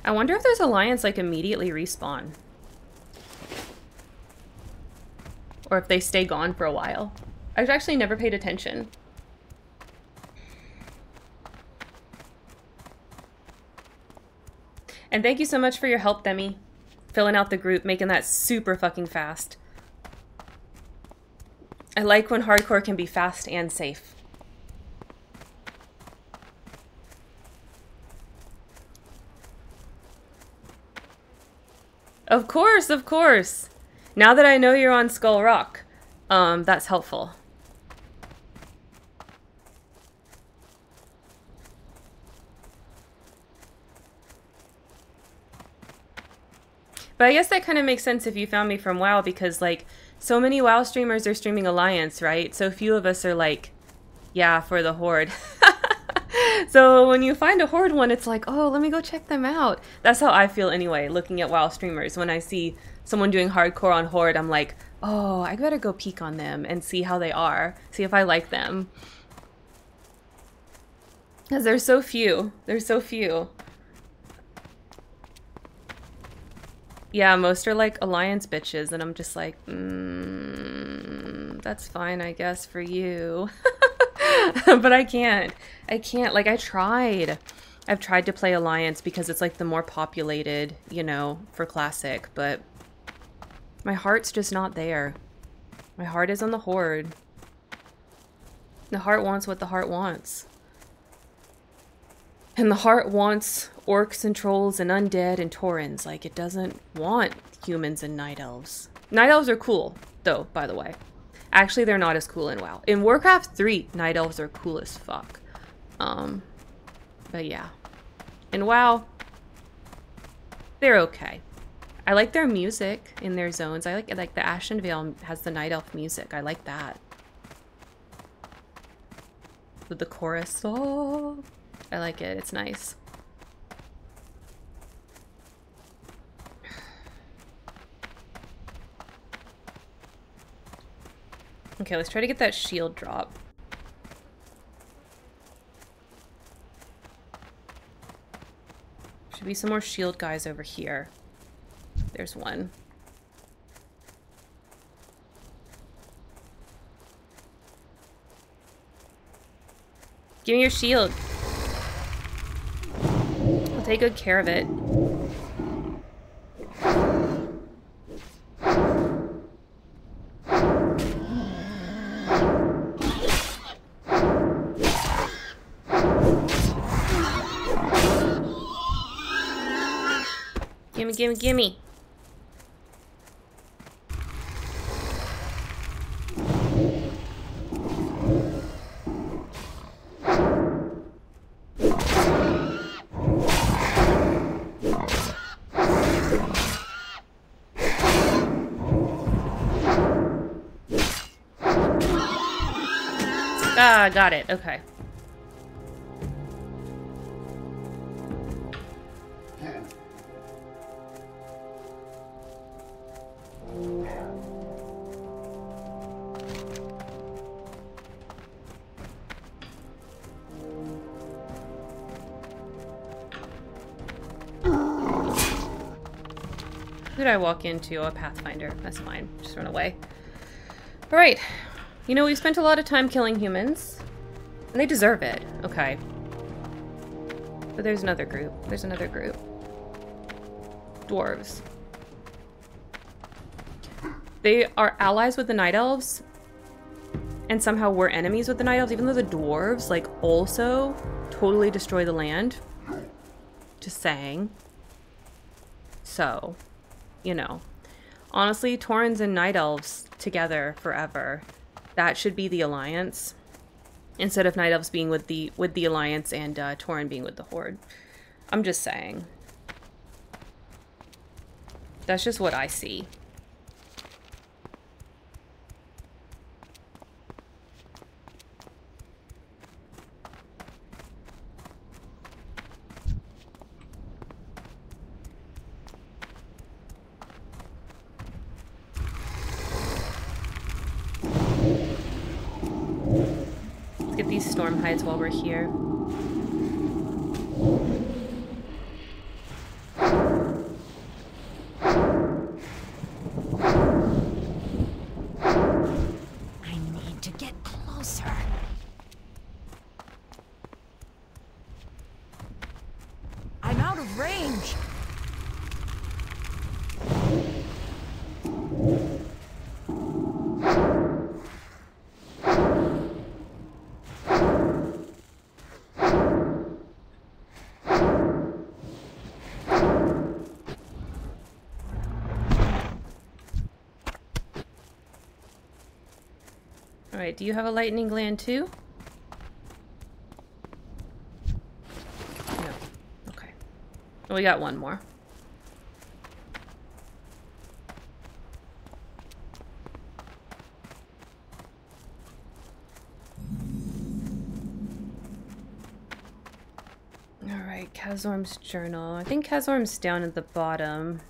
I wonder if there's Alliance like immediately respawn. Or if they stay gone for a while. I've actually never paid attention. And thank you so much for your help, Demi. Filling out the group, making that super fucking fast. I like when hardcore can be fast and safe. Of course, of course. Now that I know you're on Skull Rock, um, that's helpful. But I guess that kind of makes sense if you found me from WoW because, like, so many WoW streamers are streaming Alliance, right? So few of us are like, yeah, for the Horde. so when you find a Horde one, it's like, oh, let me go check them out. That's how I feel anyway, looking at WoW streamers. When I see someone doing hardcore on Horde, I'm like, oh, I better go peek on them and see how they are, see if I like them. Because there's so few. There's so few. Yeah, most are like alliance bitches, and I'm just like, mm, that's fine, I guess, for you. but I can't. I can't. Like, I tried. I've tried to play alliance because it's like the more populated, you know, for classic, but my heart's just not there. My heart is on the horde. The heart wants what the heart wants. And the heart wants orcs and trolls and undead and taurens. Like, it doesn't want humans and night elves. Night elves are cool, though, by the way. Actually, they're not as cool in WoW. In Warcraft 3, night elves are cool as fuck. Um, but yeah. In WoW, they're okay. I like their music in their zones. I like it like the Ashenvale has the night elf music. I like that. With the chorus. Oh, I like it. It's nice. Okay, let's try to get that shield drop. Should be some more shield guys over here. There's one. Give me your shield. I'll take good care of it. Gimme, gimme, gimme. I got it. Okay. Who did I walk into? Oh, a Pathfinder. That's fine. Just run away. Alright. You know, we've spent a lot of time killing humans. And they deserve it. Okay. But there's another group. There's another group. Dwarves. They are allies with the Night Elves. And somehow we're enemies with the Night Elves, even though the dwarves, like, also totally destroy the land. Just saying. So, you know. Honestly, Taurens and Night Elves together forever. That should be the alliance. Instead of Night Elves being with the with the alliance and uh, Tauren being with the Horde. I'm just saying. That's just what I see. Let's get these storm hides while we're here. Alright, do you have a lightning gland too? No. Okay. Oh, we got one more. Alright, Khazgorm's journal. I think Khazgorm's down at the bottom.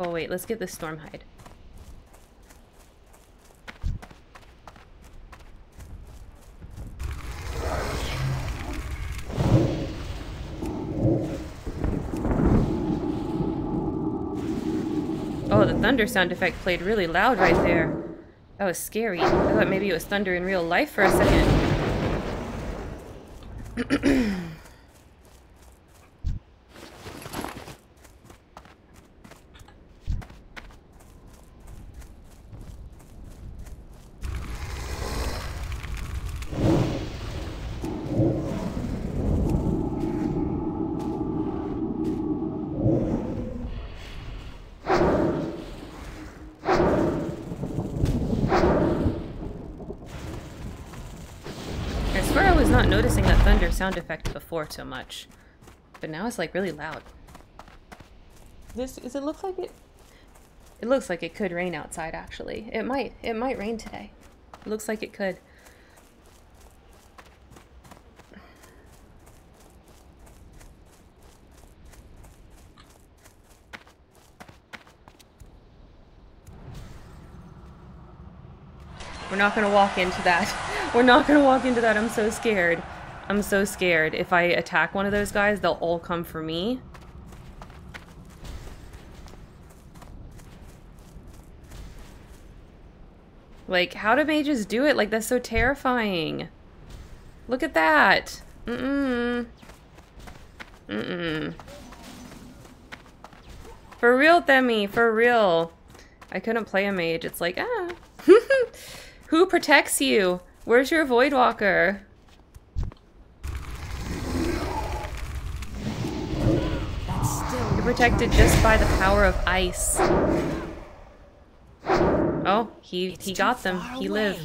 Oh wait, let's get the storm hide. The thunder sound effect played really loud right there. That was scary. I thought maybe it was thunder in real life for a second. I swear I was not noticing that thunder sound effect before so much. But now it's like really loud. This is it looks like it It looks like it could rain outside actually. It might. It might rain today. It looks like it could. We're not gonna walk into that. We're not gonna walk into that. I'm so scared. I'm so scared. If I attack one of those guys, they'll all come for me. Like, how do mages do it? Like, that's so terrifying. Look at that. Mm-mm. Mm-mm. For real, Themi. For real. I couldn't play a mage. It's like, ah. Who protects you? Where's your Voidwalker? That's still You're protected just by the power of ice. Oh, he It's he got them. He lived.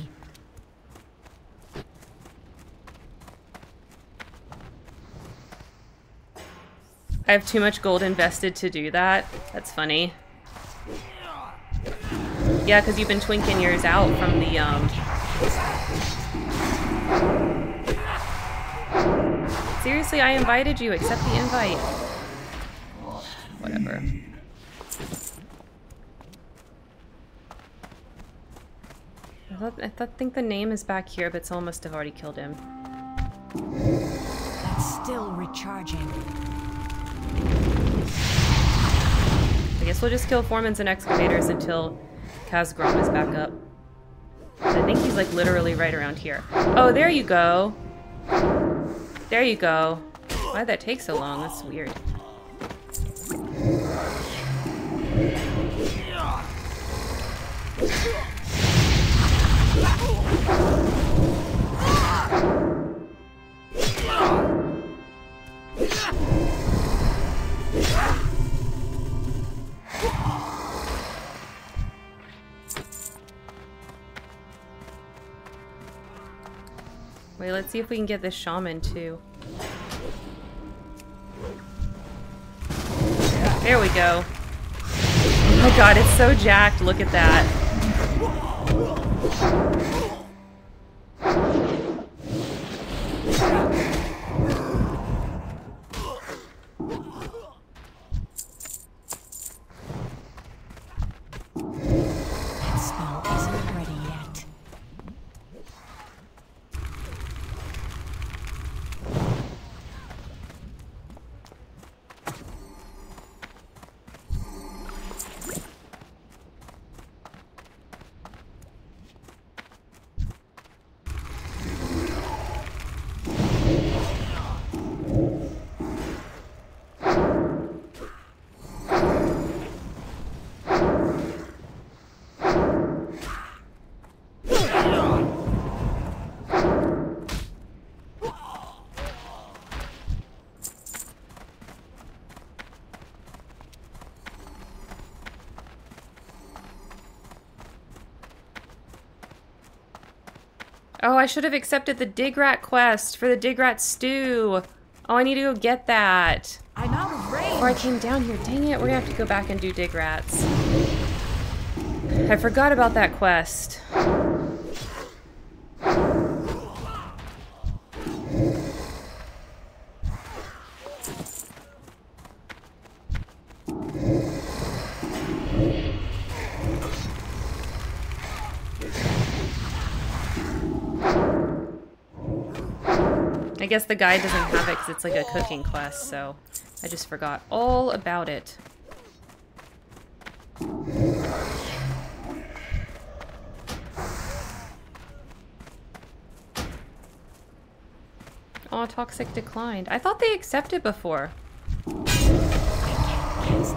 I have too much gold invested to do that. That's funny. Yeah, because you've been twinking yours out from the, um... Seriously, I invited you. Accept the invite. Whatever. I thought, I thought, think the name is back here, but someone must have already killed him. That's still recharging. I guess we'll just kill Formans and Excavators until Khazgorm is back up. I think he's like literally right around here. Oh, there you go. There you go. Why'd that take so long? That's weird. Wait, let's see if we can get this shaman too. There we go. Oh my god, it's so jacked. Look at that. That Oh, I should have accepted the Digrat quest for the Digrat stew. Oh, I need to go get that. I'm out of range. Before I came down here. Dang it, we're gonna have to go back and do Digrats. I forgot about that quest. Guess the guy doesn't have it because it's like a cooking class, so I just forgot all about it. Oh, toxic declined. I thought they accepted before.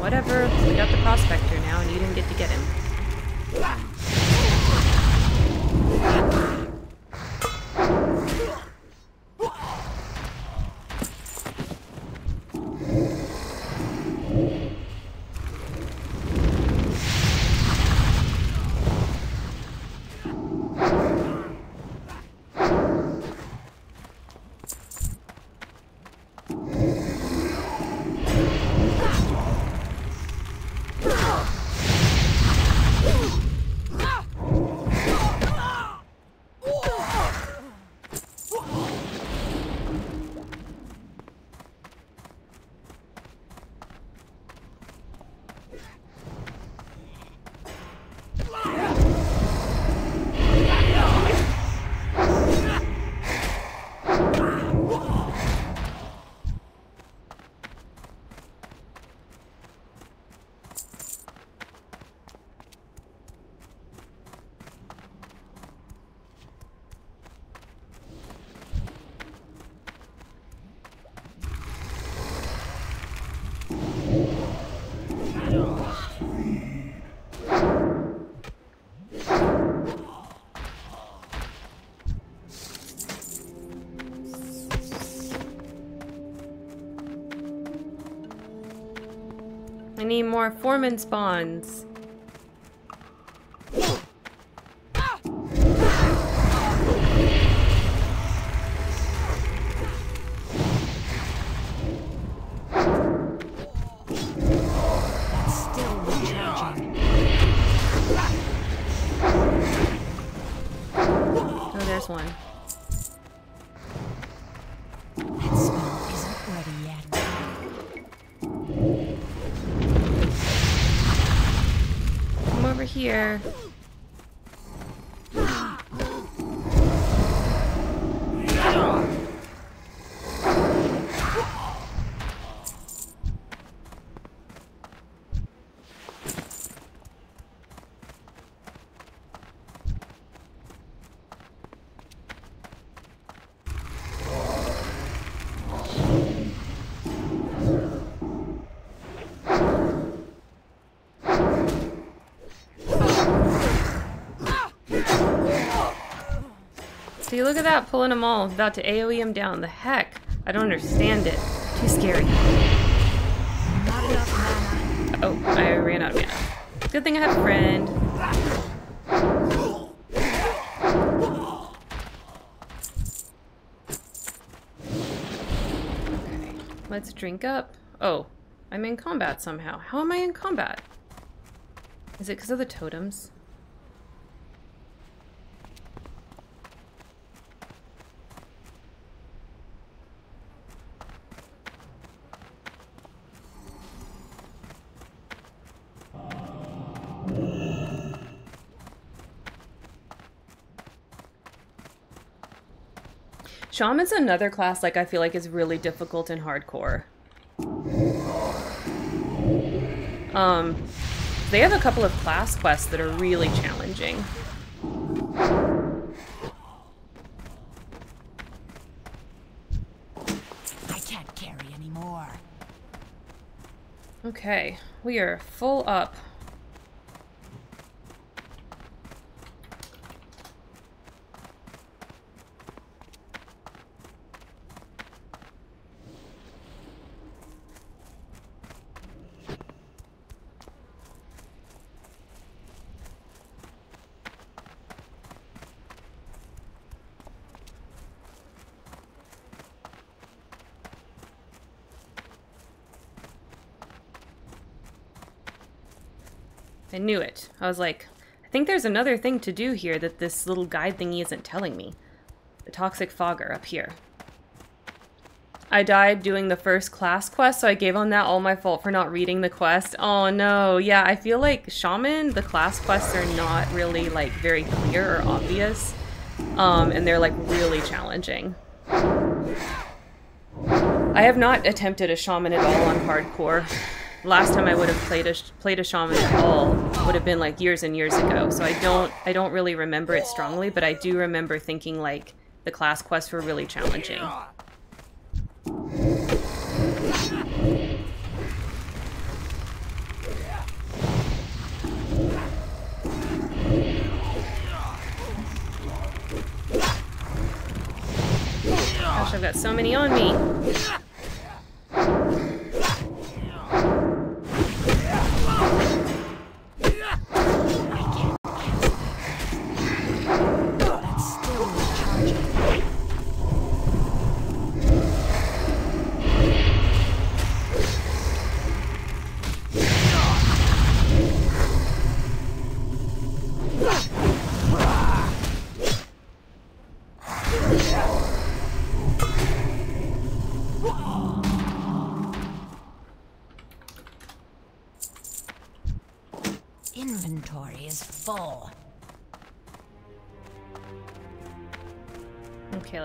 Whatever. We got the prospector now, and you didn't get to get him. I need over look at that, pulling them all. About to AoE him down. The heck? I don't understand it. Too scary. Not enough mana. Oh, I ran out of mana. Good thing I have a friend. Okay, let's drink up. Oh, I'm in combat somehow. How am I in combat? Is it because of the totems? Shaman's another class like I feel like is really difficult and hardcore. Um, they have a couple of class quests that are really challenging. I can't carry anymore. Okay, we are full up. I knew it. I was like, I think there's another thing to do here that this little guide thingy isn't telling me. The toxic fogger up here. I died doing the first class quest, so I gave on that all my fault for not reading the quest. Oh no, yeah, I feel like Shaman, the class quests are not really like very clear or obvious. Um, and they're like really challenging. I have not attempted a shaman at all on hardcore. Last time I would have played a played a shaman at all would have been like years and years ago. So I don't I don't really remember it strongly, but I do remember thinking like the class quests were really challenging. Gosh, I've got so many on me.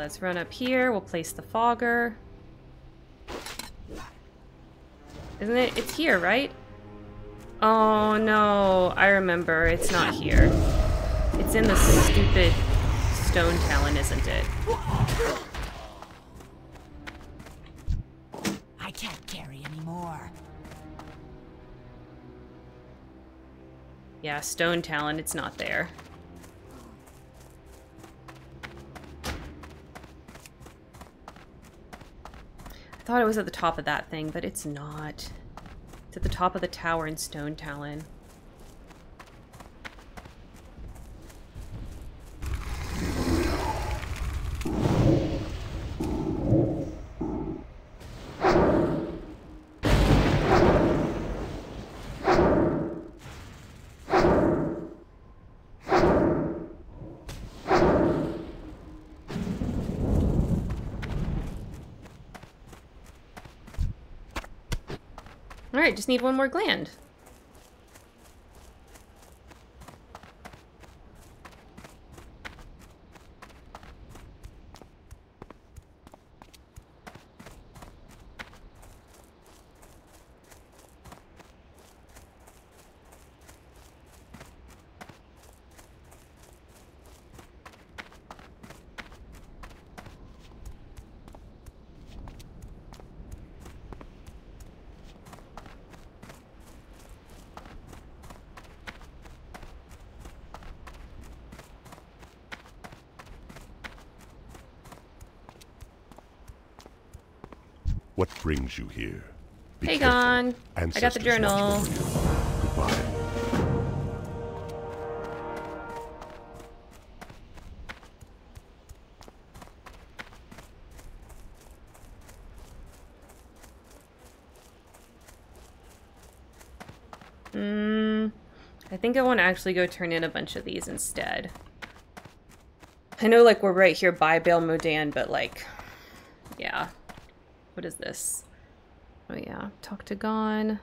Let's run up here. We'll place the fogger. Isn't it? It's here, right? Oh no, I remember. It's not here. It's in the stupid stone talon, isn't it? I can't carry anymore. Yeah, Stonetalon, it's not there. Thought it was at the top of that thing, but it's not. It's at the top of the tower in Stonetalon. Just need one more gland. Brings you here? Be Hey. Gann. I got the journal. Goodbye. Mm, I think I want to actually go turn in a bunch of these instead. I know, like, we're right here by Bael Modan, but, like, yeah. What is this? Oh, yeah. Talk to Gann.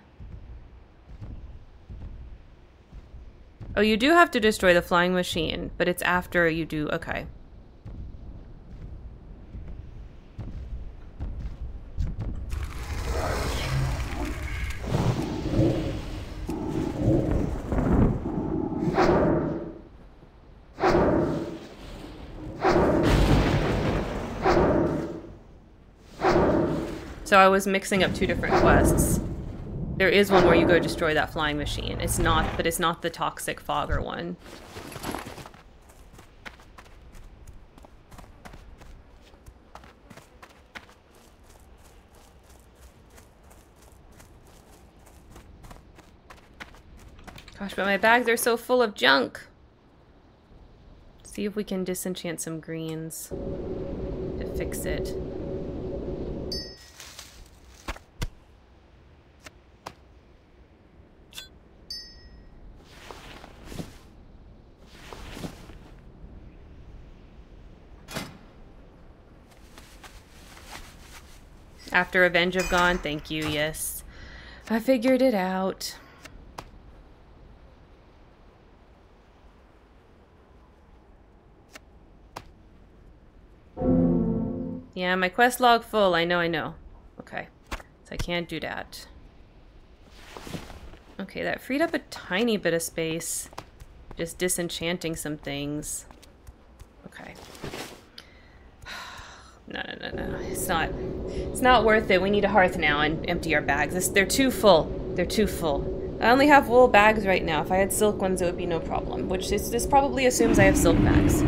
Oh, you do have to destroy the flying machine, but it's after you do... Okay. So I was mixing up two different quests. There is one where you go destroy that flying machine. It's not, but it's not the toxic fogger one. Gosh, but my bags are so full of junk. See if we can disenchant some greens to fix it. After Avenge have gone, thank you, yes. I figured it out. Yeah, my quest log full. I know, I know. Okay. So I can't do that. Okay, that freed up a tiny bit of space. Just disenchanting some things. Okay. No, no, no, no. It's not. It's not worth it. We need a hearth now and empty our bags. This, they're too full. They're too full. I only have wool bags right now. If I had silk ones, it would be no problem. Which this, this probably assumes I have silk bags.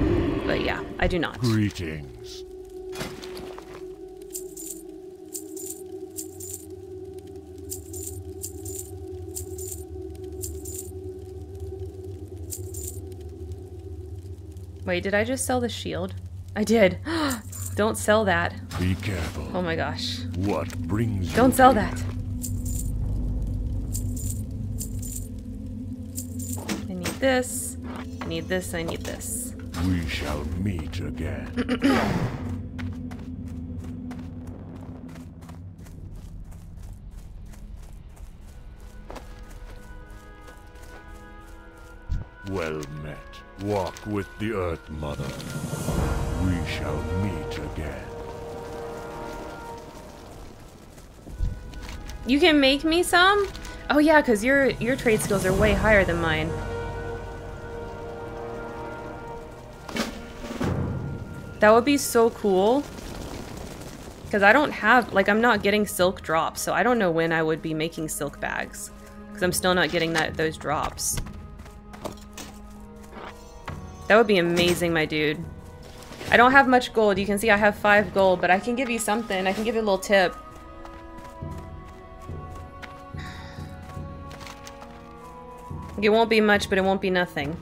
But yeah, I do not. Greetings. Wait, did I just sell the shield? I did. Don't sell that. Be careful. Oh my gosh. What brings you Don't sell here? that. I need this. I need this. I need this. We shall meet again. well met. Walk with the Earth Mother. We shall meet again. You can make me some? Oh yeah, because your your trade skills are way higher than mine. That would be so cool. Because I don't have, like, I'm not getting silk drops, so I don't know when I would be making silk bags. Because I'm still not getting that those drops. That would be amazing, my dude. I don't have much gold. You can see I have five gold, but I can give you something. I can give you a little tip. It won't be much, but it won't be nothing.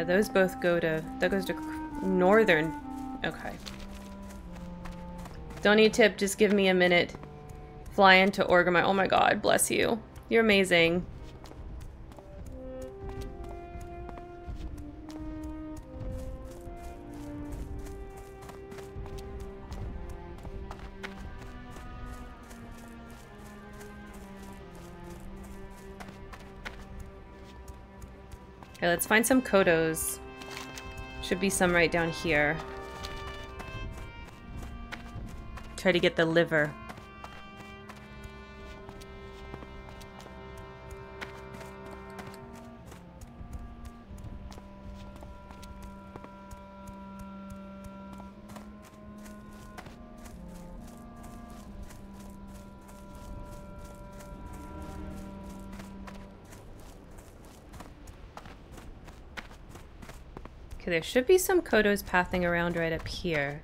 Yeah, those both go to... That goes to northern... Okay. Don't need tip, just give me a minute. Fly into Orgrimmar. Oh my god, bless you. You're amazing. Okay, let's find some Kodos. Should be some right down here. Try to get the liver. Okay, there should be some Kodos pathing around right up here.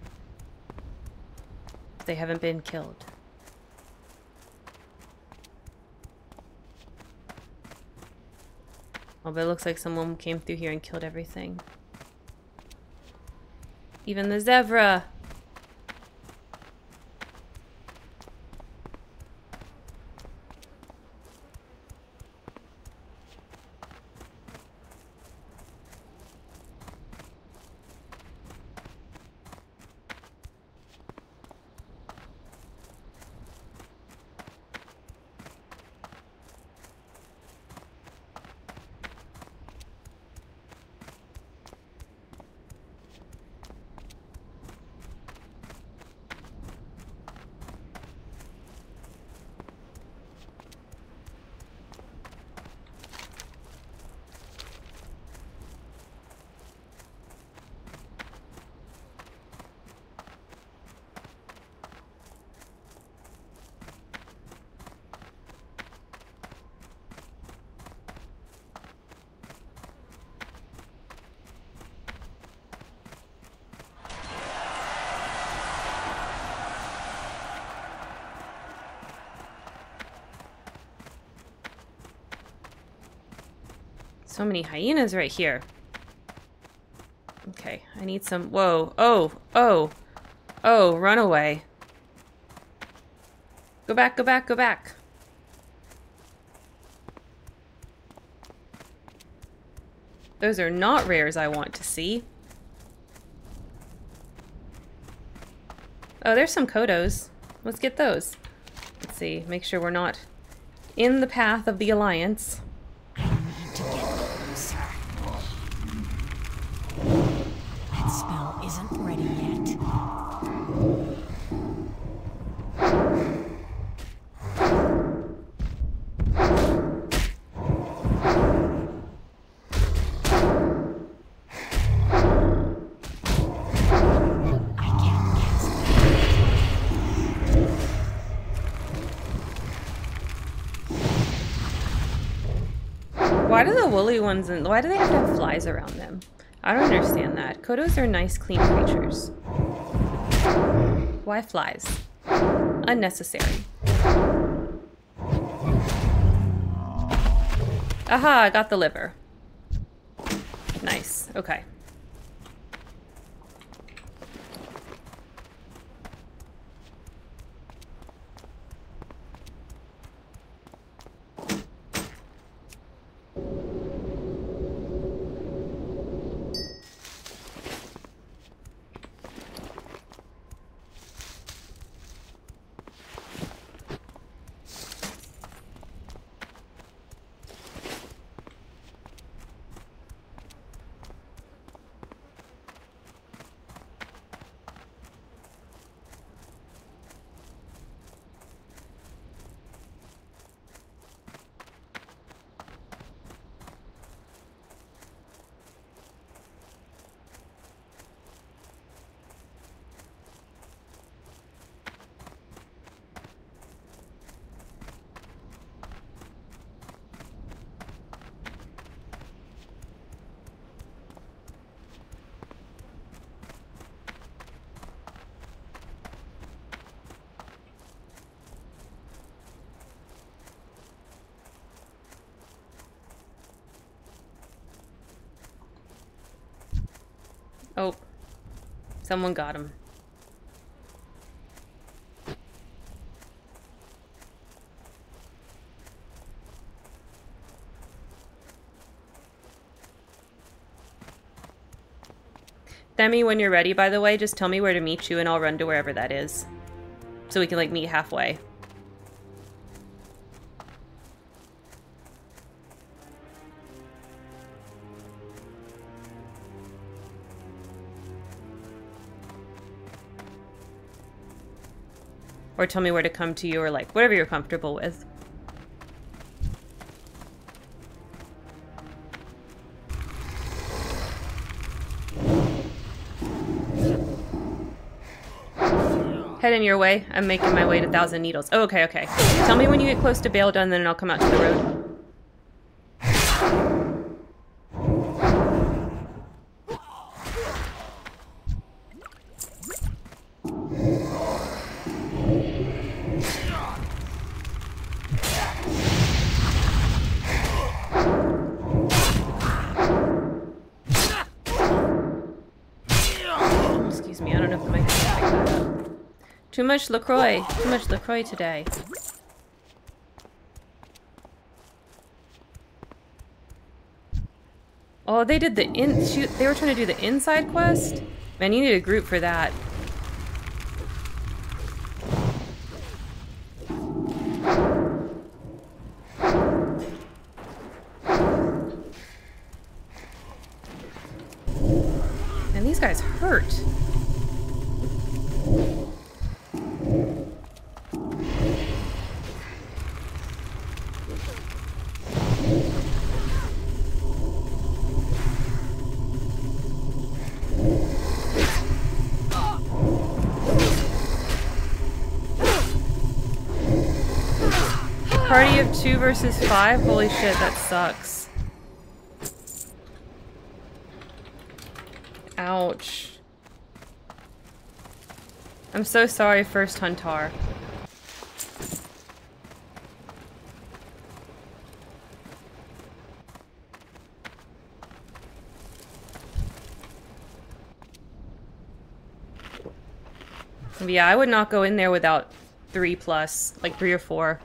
They haven't been killed. Oh, but it looks like someone came through here and killed everything. Even the zebra. So many hyenas right here. Okay, I need some... Whoa. Oh. Oh. Oh, run away. Go back, go back, go back. Those are not rares I want to see. Oh, there's some Kodos. Let's get those. Let's see, make sure we're not in the path of the Alliance. Woolly ones and why do they have to have flies around them? I don't understand that. Kodos are nice, clean creatures. Why flies? Unnecessary. Aha, I got the liver. Nice. Okay. Oh. Someone got him. Themi, when you're ready, by the way, just tell me where to meet you and I'll run to wherever that is. So we can, like, meet halfway. Or tell me where to come to you or, like, whatever you're comfortable with. Heading your way. I'm making my way to Thousand Needles. Oh, okay, okay. Tell me when you get close to Bael'dun, then I'll come out to the road. Much LaCroix. Too much LaCroix today. Oh, they did the in shoot they were trying to do the inside quest? Man, you need a group for that. Two versus five? Holy shit, that sucks. Ouch. I'm so sorry, first Huntar. Yeah, I would not go in there without three plus, like three or four.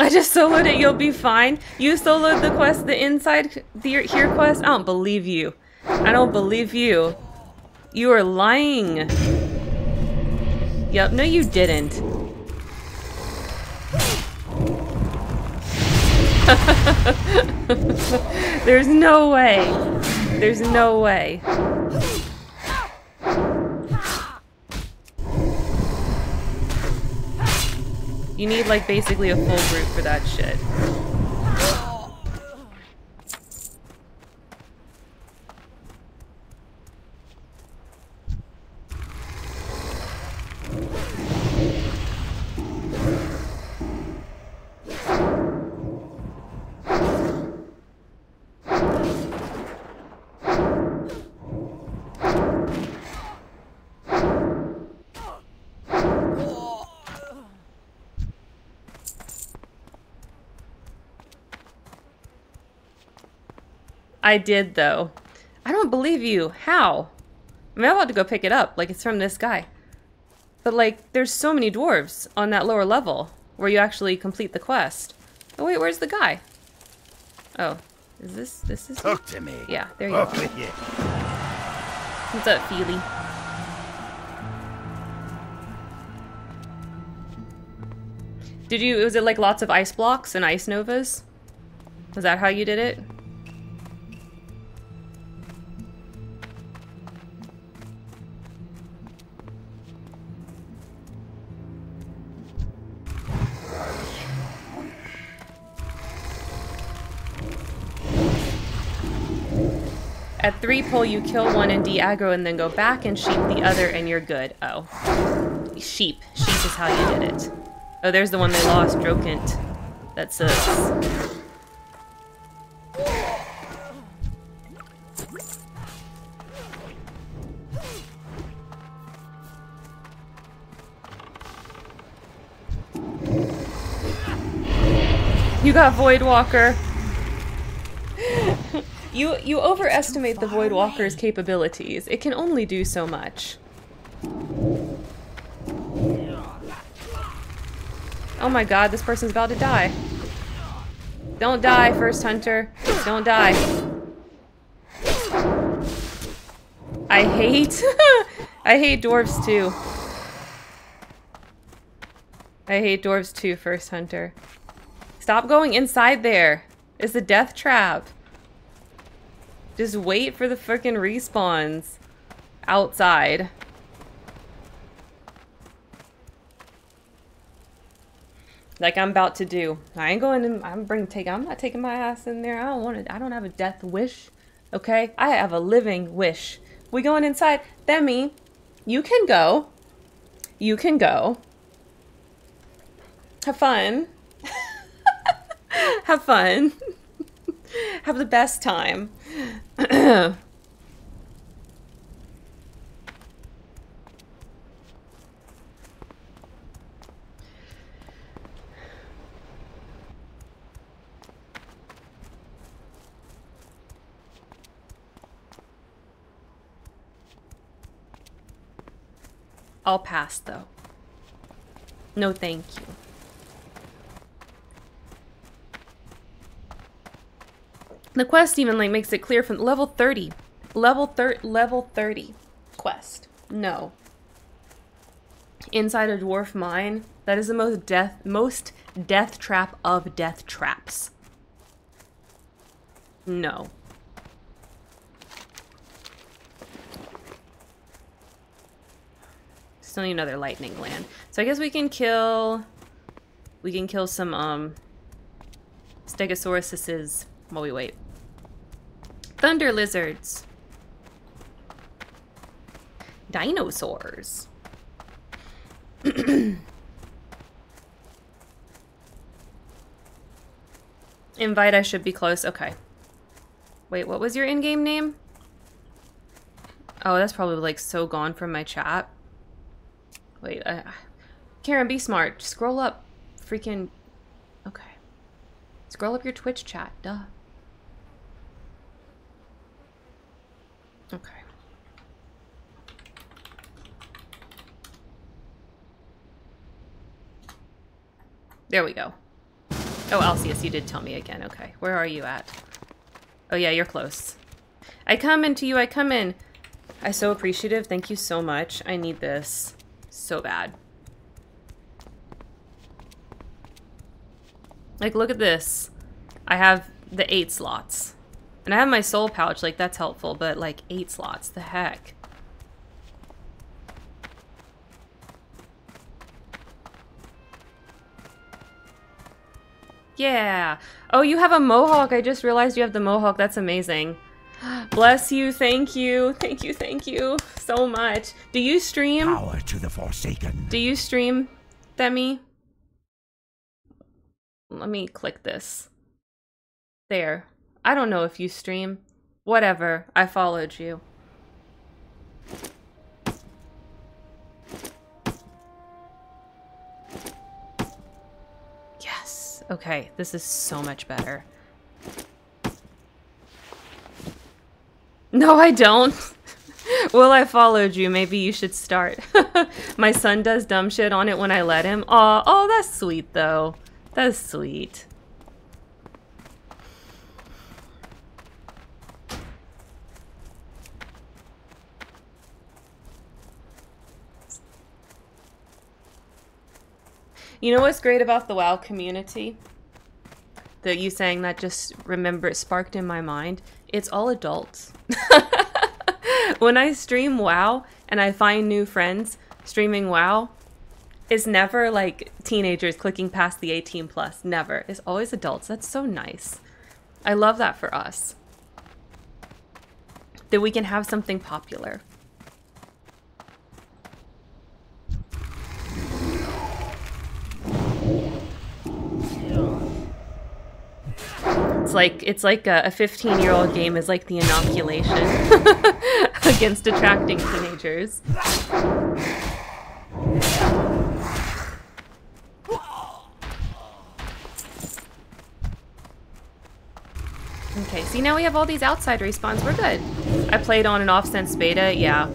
I just soloed it, you'll be fine. You soloed the quest, the inside the here quest? I don't believe you. I don't believe you. You are lying. Yep, no you didn't. There's no way. There's no way. You need like basically a full group for that shit. I did though. I don't believe you. How? I mean, I'm about to go pick it up. Like, it's from this guy. But, like, there's so many dwarves on that lower level where you actually complete the quest. Oh, wait, where's the guy? Oh, is this, this is... Talk to me. Yeah, there you Talk go. with you. What's up, Feely? Did you, was it like lots of ice blocks and ice novas? Was that how you did it? Pull, you kill one and de-aggro and then go back and sheep the other and you're good. Oh. Sheep. Sheep is how you did it. Oh, there's the one they lost, Drokent. That sucks. You got Void Walker. You you overestimate the Void Walker's capabilities. It can only do so much. Oh my god, this person's about to die. Don't die, first hunter. Don't die. I hate I hate dwarves too. I hate dwarves too, first hunter. Stop going inside there. It's a death trap. Just wait for the fucking respawns outside. Like I'm about to do. I ain't going in, I'm bring take I'm not taking my ass in there. I don't want to I don't have a death wish. Okay? I have a living wish. We going inside. Demi, you can go. You can go. Have fun. have fun. Have the best time. I'll pass though. No, thank you. The quest even like makes it clear from level 30. Level thir level 30 quest. No. Inside a dwarf mine, that is the most death most death trap of death traps. No. Still need another lightning gland. So I guess we can kill we can kill some um Stegosauruses while we wait. Thunder lizards. Dinosaurs. Invite, I should be close. Okay. Wait, what was your in-game name? Oh, that's probably like so gone from my chat. Wait, uh, Karen, be smart. Scroll up. Freaking. Okay. Scroll up your Twitch chat. Duh. Okay. There we go. Oh, Alcius, you did tell me again. Okay. Where are you at? Oh, yeah, you're close. I come into you. I come in. I so appreciative. Thank you so much. I need this so bad. Like, look at this. I have the eight slots. And I have my soul pouch, like, that's helpful, but, like, eight slots, the heck? Yeah. Oh, you have a mohawk. I just realized you have the mohawk. That's amazing. Bless you. Thank you. Thank you. Thank you so much. Do you stream? Power to the Forsaken. Do you stream, Demi? Let me click this. There. I don't know if you stream. Whatever. I followed you. Yes. Okay, this is so much better. No, I don't. well, I followed you. Maybe you should start. My son does dumb shit on it when I let him. Aw, oh, that's sweet, though. That's sweet. You know what's great about the WoW community? That you saying that just remember it sparked in my mind. It's all adults. when I stream WoW and I find new friends streaming WoW, it's never like teenagers clicking past the 18 plus. Never. It's always adults. That's so nice. I love that for us. That we can have something popular. It's like it's like a 15 year old game is like the inoculation against attracting teenagers. Okay, see now we have all these outside respawns. We're good. I played on and off since beta. Yeah,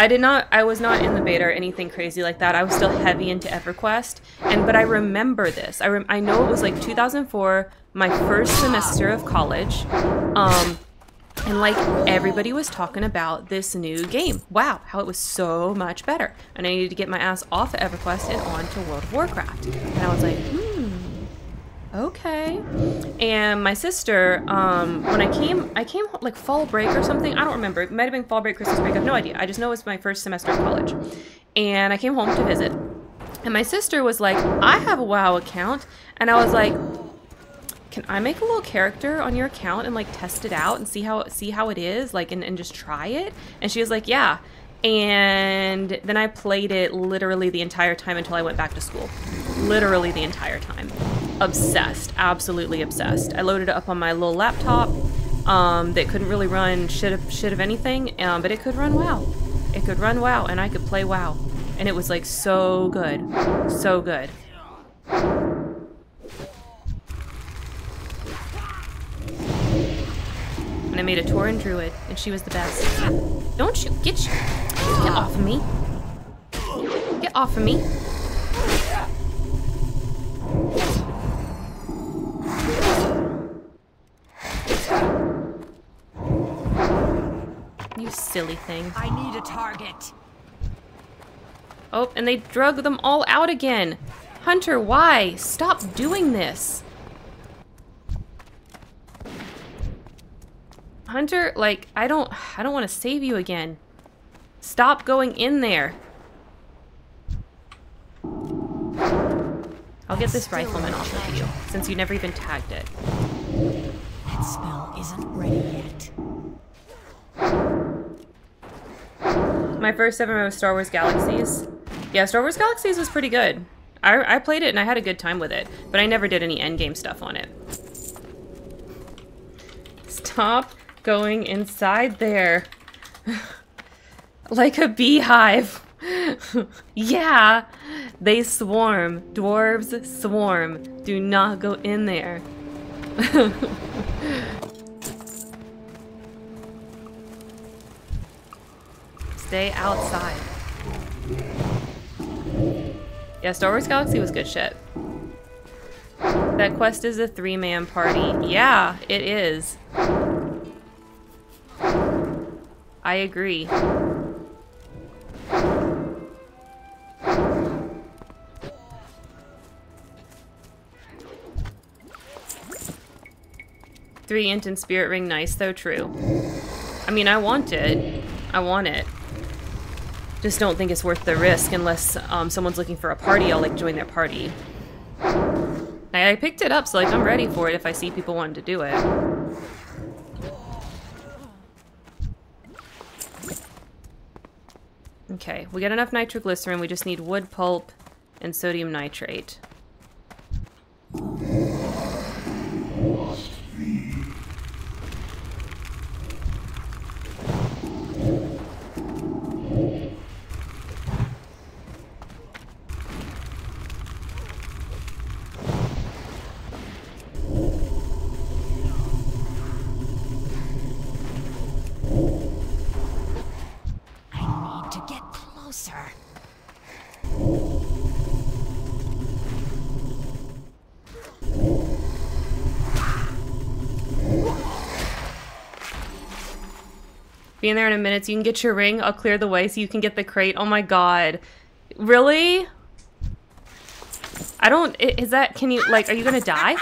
I did not. I was not in the beta or anything crazy like that. I was still heavy into EverQuest, and but I remember this. I rem I know it was like 2004, my first semester of college, um, and like everybody was talking about this new game. Wow, how it was so much better, and I needed to get my ass off of EverQuest and on to World of Warcraft. And I was like, hmm, okay. And my sister, um, when I came, I came like fall break or something. I don't remember. It might have been fall break, Christmas break. I have no idea. I just know it was my first semester of college. And I came home to visit. And my sister was like, I have a WoW account. And I was like, can I make a little character on your account and like test it out and see how see how it is like and, and just try it and she was like yeah and then I played it literally the entire time until I went back to school literally the entire time obsessed, absolutely obsessed. I loaded it up on my little laptop um, that couldn't really run shit of, shit of anything, um, but it could run WoW. It could run WoW, and I could play WoW. And it was like so good. So good. I made a Tauren Druid, and she was the best. Don't you get you get off of me. Get off of me. You silly thing. I need a target. Oh, and they drug them all out again. Hunter, why? Stop doing this. Hunter, like, I don't I don't want to save you again. Stop going in there. I'll get this rifleman off of you, since you never even tagged it. That spell isn't ready yet. My first ever was Star Wars Galaxies. Yeah, Star Wars Galaxies was pretty good. I, I played it and I had a good time with it, but I never did any endgame stuff on it. Stop going inside there. like a beehive. yeah, they swarm. Dwarves swarm. Do not go in there. Stay outside. Yeah, Star Wars Galaxy was good shit. That quest is a three-man party. Yeah, it is. I agree. Three int and spirit ring, nice though, true. I mean, I want it. I want it. Just don't think it's worth the risk unless um, someone's looking for a party, I'll like join their party. I, I picked it up, so like I'm ready for it if I see people wanting to do it. Okay, we enough nitroglycerin, we just need wood pulp and sodium nitrate. I need to get closer. Be in there in a minute so you can get your ring. I'll clear the way so you can get the crate. Oh my god. Really? I don't. Is that. Can you. Like, are you gonna die?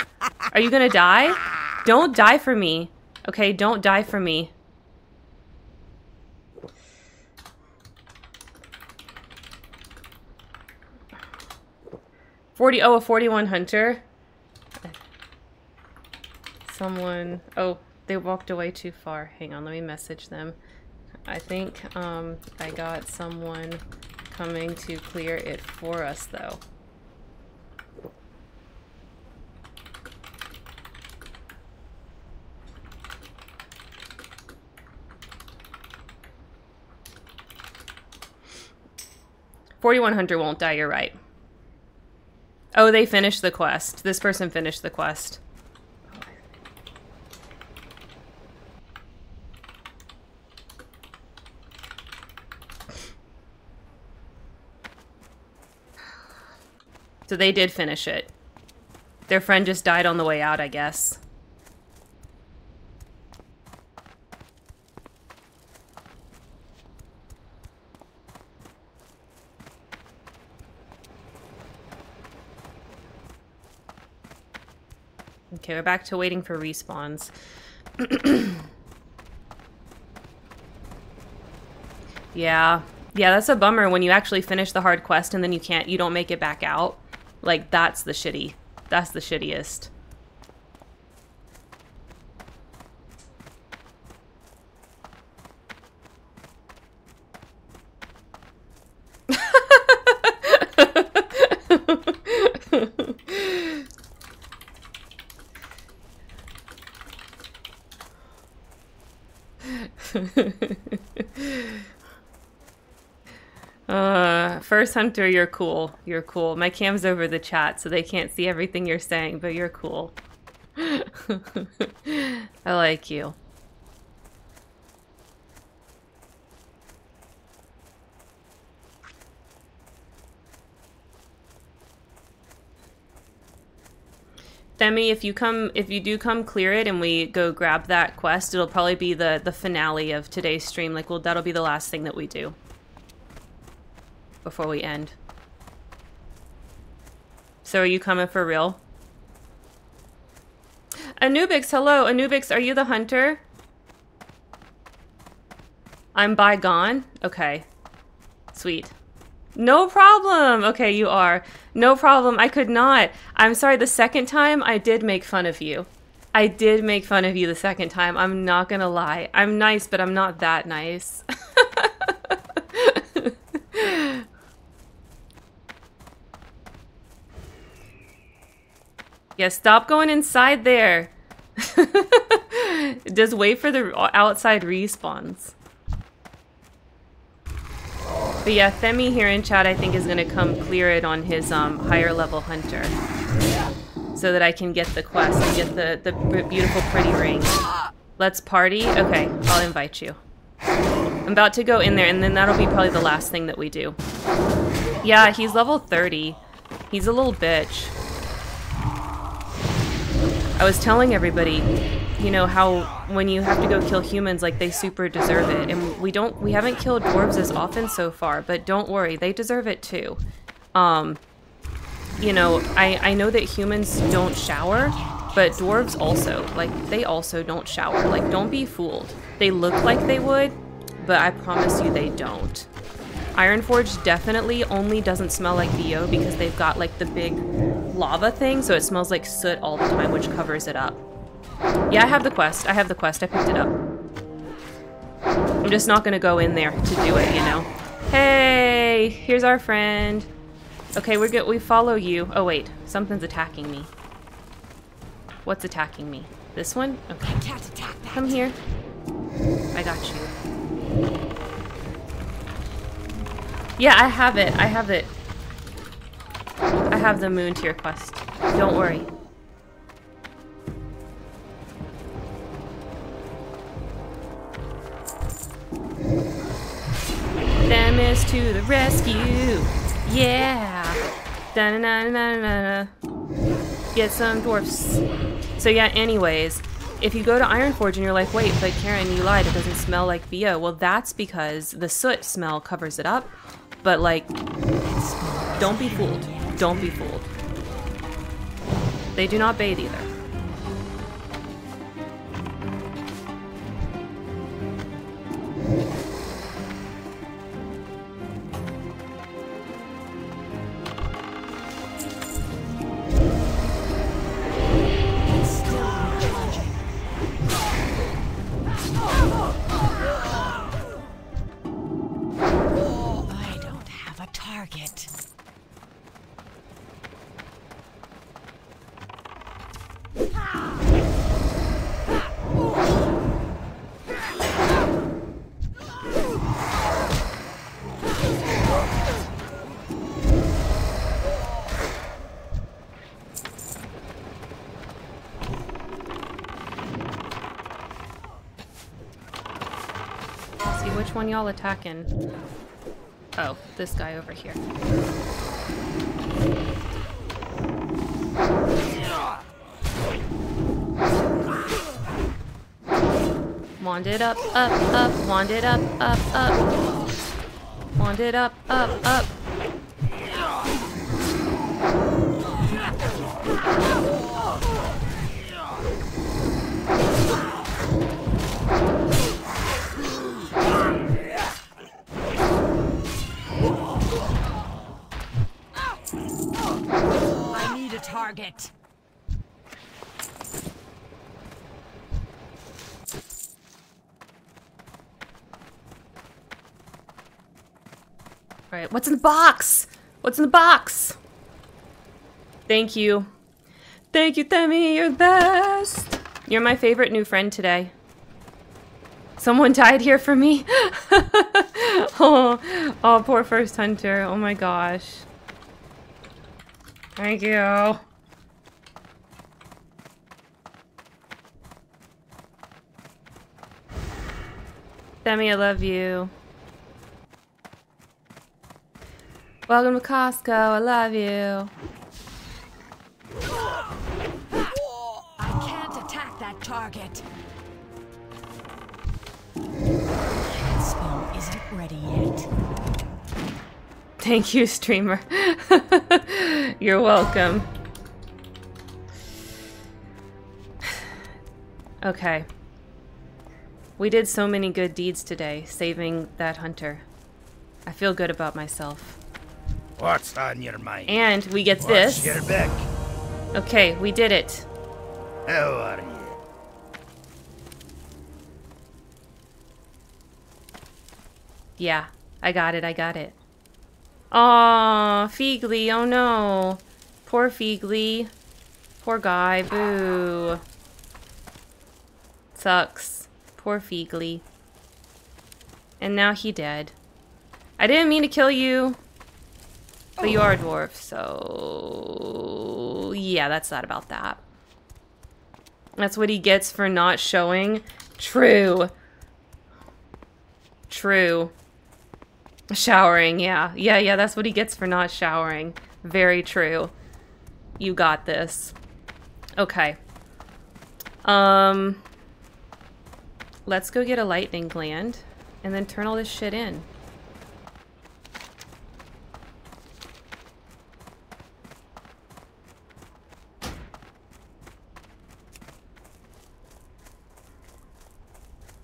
Are you gonna die? Don't die for me. Okay, don't die for me. Forty. Oh, a forty-one hunter. Someone. Oh, they walked away too far. Hang on, let me message them. I think um, I got someone coming to clear it for us, though. Forty-one hundred won't die. You're right. Oh, they finished the quest. This person finished the quest. So they did finish it. Their friend just died on the way out, I guess. Okay, we're back to waiting for respawns. yeah. Yeah, that's a bummer when you actually finish the hard quest and then you can't, you don't make it back out. Like, that's the shitty. That's the shittiest. Hunter, you're cool. You're cool. My cam's over the chat, so they can't see everything you're saying, but you're cool. I like you. Demi, if you come, if you do come clear it and we go grab that quest, it'll probably be the the finale of today's stream. Like, well, that'll be the last thing that we do before we end. So, are you coming for real? Anubix, hello, Anubix, are you the hunter? I'm bygone. Okay, sweet. No problem. Okay, you are. No problem. I could not. I'm sorry. The second time, I did make fun of you. I did make fun of you the second time. I'm not gonna lie. I'm nice, but I'm not that nice. yeah, stop going inside there. Just wait for the outside respawns. But yeah, Themi here in chat I think is going to come clear it on his um, higher level hunter. So that I can get the quest and get the, the beautiful pretty ring. Let's party? Okay, I'll invite you. I'm about to go in there and then that'll be probably the last thing that we do. Yeah, he's level 30. He's a little bitch. I was telling everybody, you know, how when you have to go kill humans, like they super deserve it. And we don't, we haven't killed dwarves as often so far, but don't worry, they deserve it too. Um, you know, I, I know that humans don't shower, but dwarves also, like, they also don't shower. Like, don't be fooled. They look like they would, but I promise you they don't. Ironforge definitely only doesn't smell like VO because they've got like the big lava thing, so it smells like soot all the time, which covers it up. Yeah, I have the quest. I have the quest. I picked it up. I'm just not gonna go in there to do it, you know. Hey, here's our friend. Okay, we're good. We follow you. Oh wait, something's attacking me. What's attacking me? This one? Okay. Come here. I got you. Yeah, I have it. I have it. I have the moon tier quest. Don't worry. Themis to the rescue. Yeah. Da na na na na na. Get some dwarfs. So yeah, anyways, if you go to Ironforge and you're like, wait, but Karen, you lied, it doesn't smell like VO. Well, that's because the soot smell covers it up. But like, don't be fooled. Don't be fooled. They do not bathe either. Target. Y'all attacking. Oh, this guy over here. Wand it up, up, up, wand it up, up, up. Wand it up, up, up. A target. Alright, what's in the box? What's in the box? Thank you. Thank you, Themi, you're the best. You're my favorite new friend today. Someone died here for me. oh, oh, poor first hunter. Oh my gosh. Thank you. Demi, I love you. Welcome to Costco. I love you. I can't attack that target. That isn't ready yet. Thank you, streamer. You're welcome. Okay. We did so many good deeds today, saving that hunter. I feel good about myself. What's on your mind? And we get What's this. your back? Okay, we did it. How are you? Yeah, I got it, I got it. Aw, Feegly, oh no. Poor Feegly. Poor guy, boo. Sucks. Poor Feegly. And now he dead. I didn't mean to kill you. But you are a dwarf, so... Yeah, that's that about that. That's what he gets for not showing. True. True. Showering, yeah. Yeah, yeah, that's what he gets for not showering. Very true. You got this. Okay. Um... Let's go get a lightning gland and then turn all this shit in.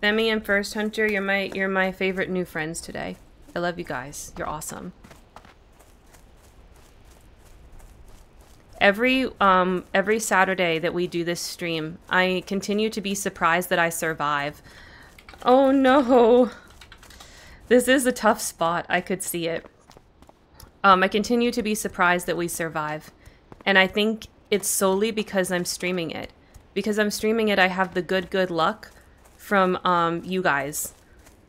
Demi and First Hunter, you're my you're my favorite new friends today. I love you guys. You're awesome. Every um every Saturday that we do this stream, I continue to be surprised that I survive. Oh no. This is a tough spot. I could see it. Um, I continue to be surprised that we survive. And I think it's solely because I'm streaming it. Because I'm streaming it, I have the good, good luck from um, you guys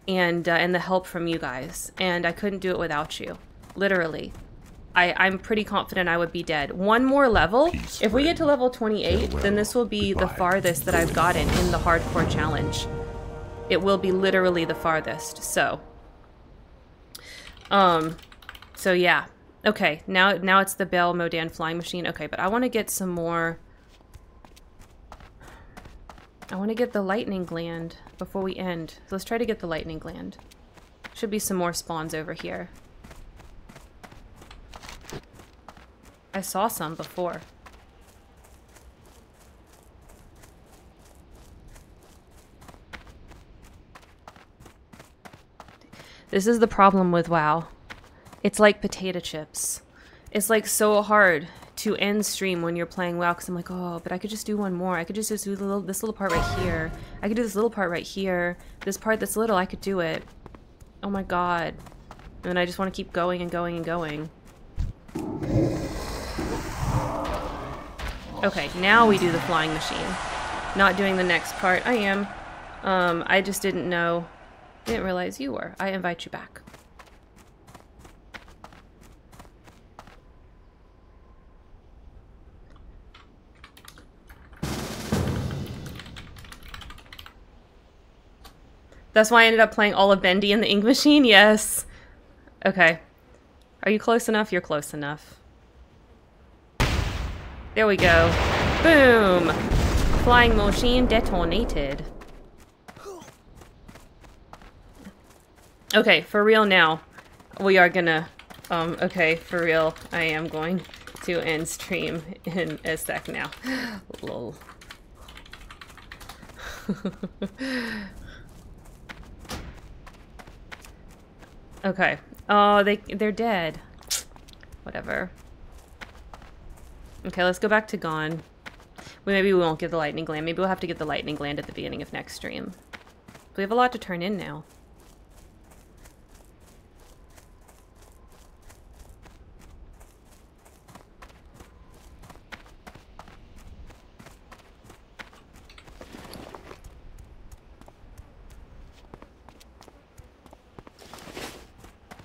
and uh, and the help from you guys. And I couldn't do it without you. Literally. I, I'm pretty confident I would be dead. One more level. Peace, if we get to level 28, then this will be the farthest that I've gotten in the hardcore challenge. It will be literally the farthest. So, um, so yeah. Okay, now now it's the Bael Modan flying machine. Okay, but I want to get some more. I want to get the lightning gland before we end. So let's try to get the lightning gland. Should be some more spawns over here. I saw some before. This is the problem with WoW. It's like potato chips. It's like so hard to end stream when you're playing WoW because I'm like, oh, but I could just do one more. I could just, just do little, this little part right here. I could do this little part right here. This part that's little, I could do it. Oh my god. And then I just want to keep going and going and going. Okay, now we do the flying machine. Not doing the next part. I am. Um, I just didn't know. Didn't realize you were. I invite you back. That's why I ended up playing all of Bendy in the Ink Machine? Yes. Okay. Are you close enough? You're close enough. There we go. Boom! Flying machine detonated. Okay, for real now. We are gonna... Um, okay, for real. I am going to end stream in a sec now. Lol. okay. Oh, they, they're dead. Whatever. Okay, let's go back to Gann. Well, maybe we won't get the lightning gland. Maybe we'll have to get the lightning gland at the beginning of next stream. We have a lot to turn in now.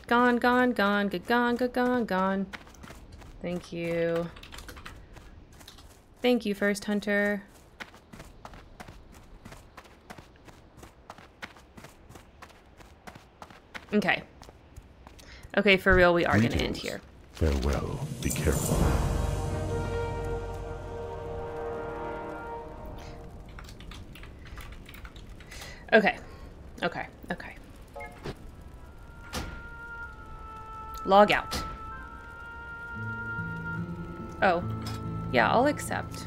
Gone, gone, gone, gone, gone, gone, gone. Thank you. Thank you, First Hunter. Okay. Okay, for real, we are going to end here. Farewell. Be careful. Okay. Okay. Okay. Log out. Oh. Yeah, I'll accept.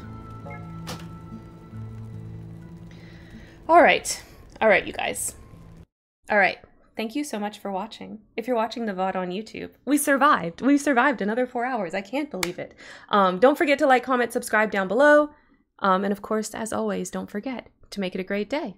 All right. All right, you guys. All right. Thank you so much for watching. If you're watching the VOD on YouTube, we survived. We survived another four hours. I can't believe it. Um, don't forget to like, comment, subscribe down below. Um, and of course, as always, don't forget to make it a great day.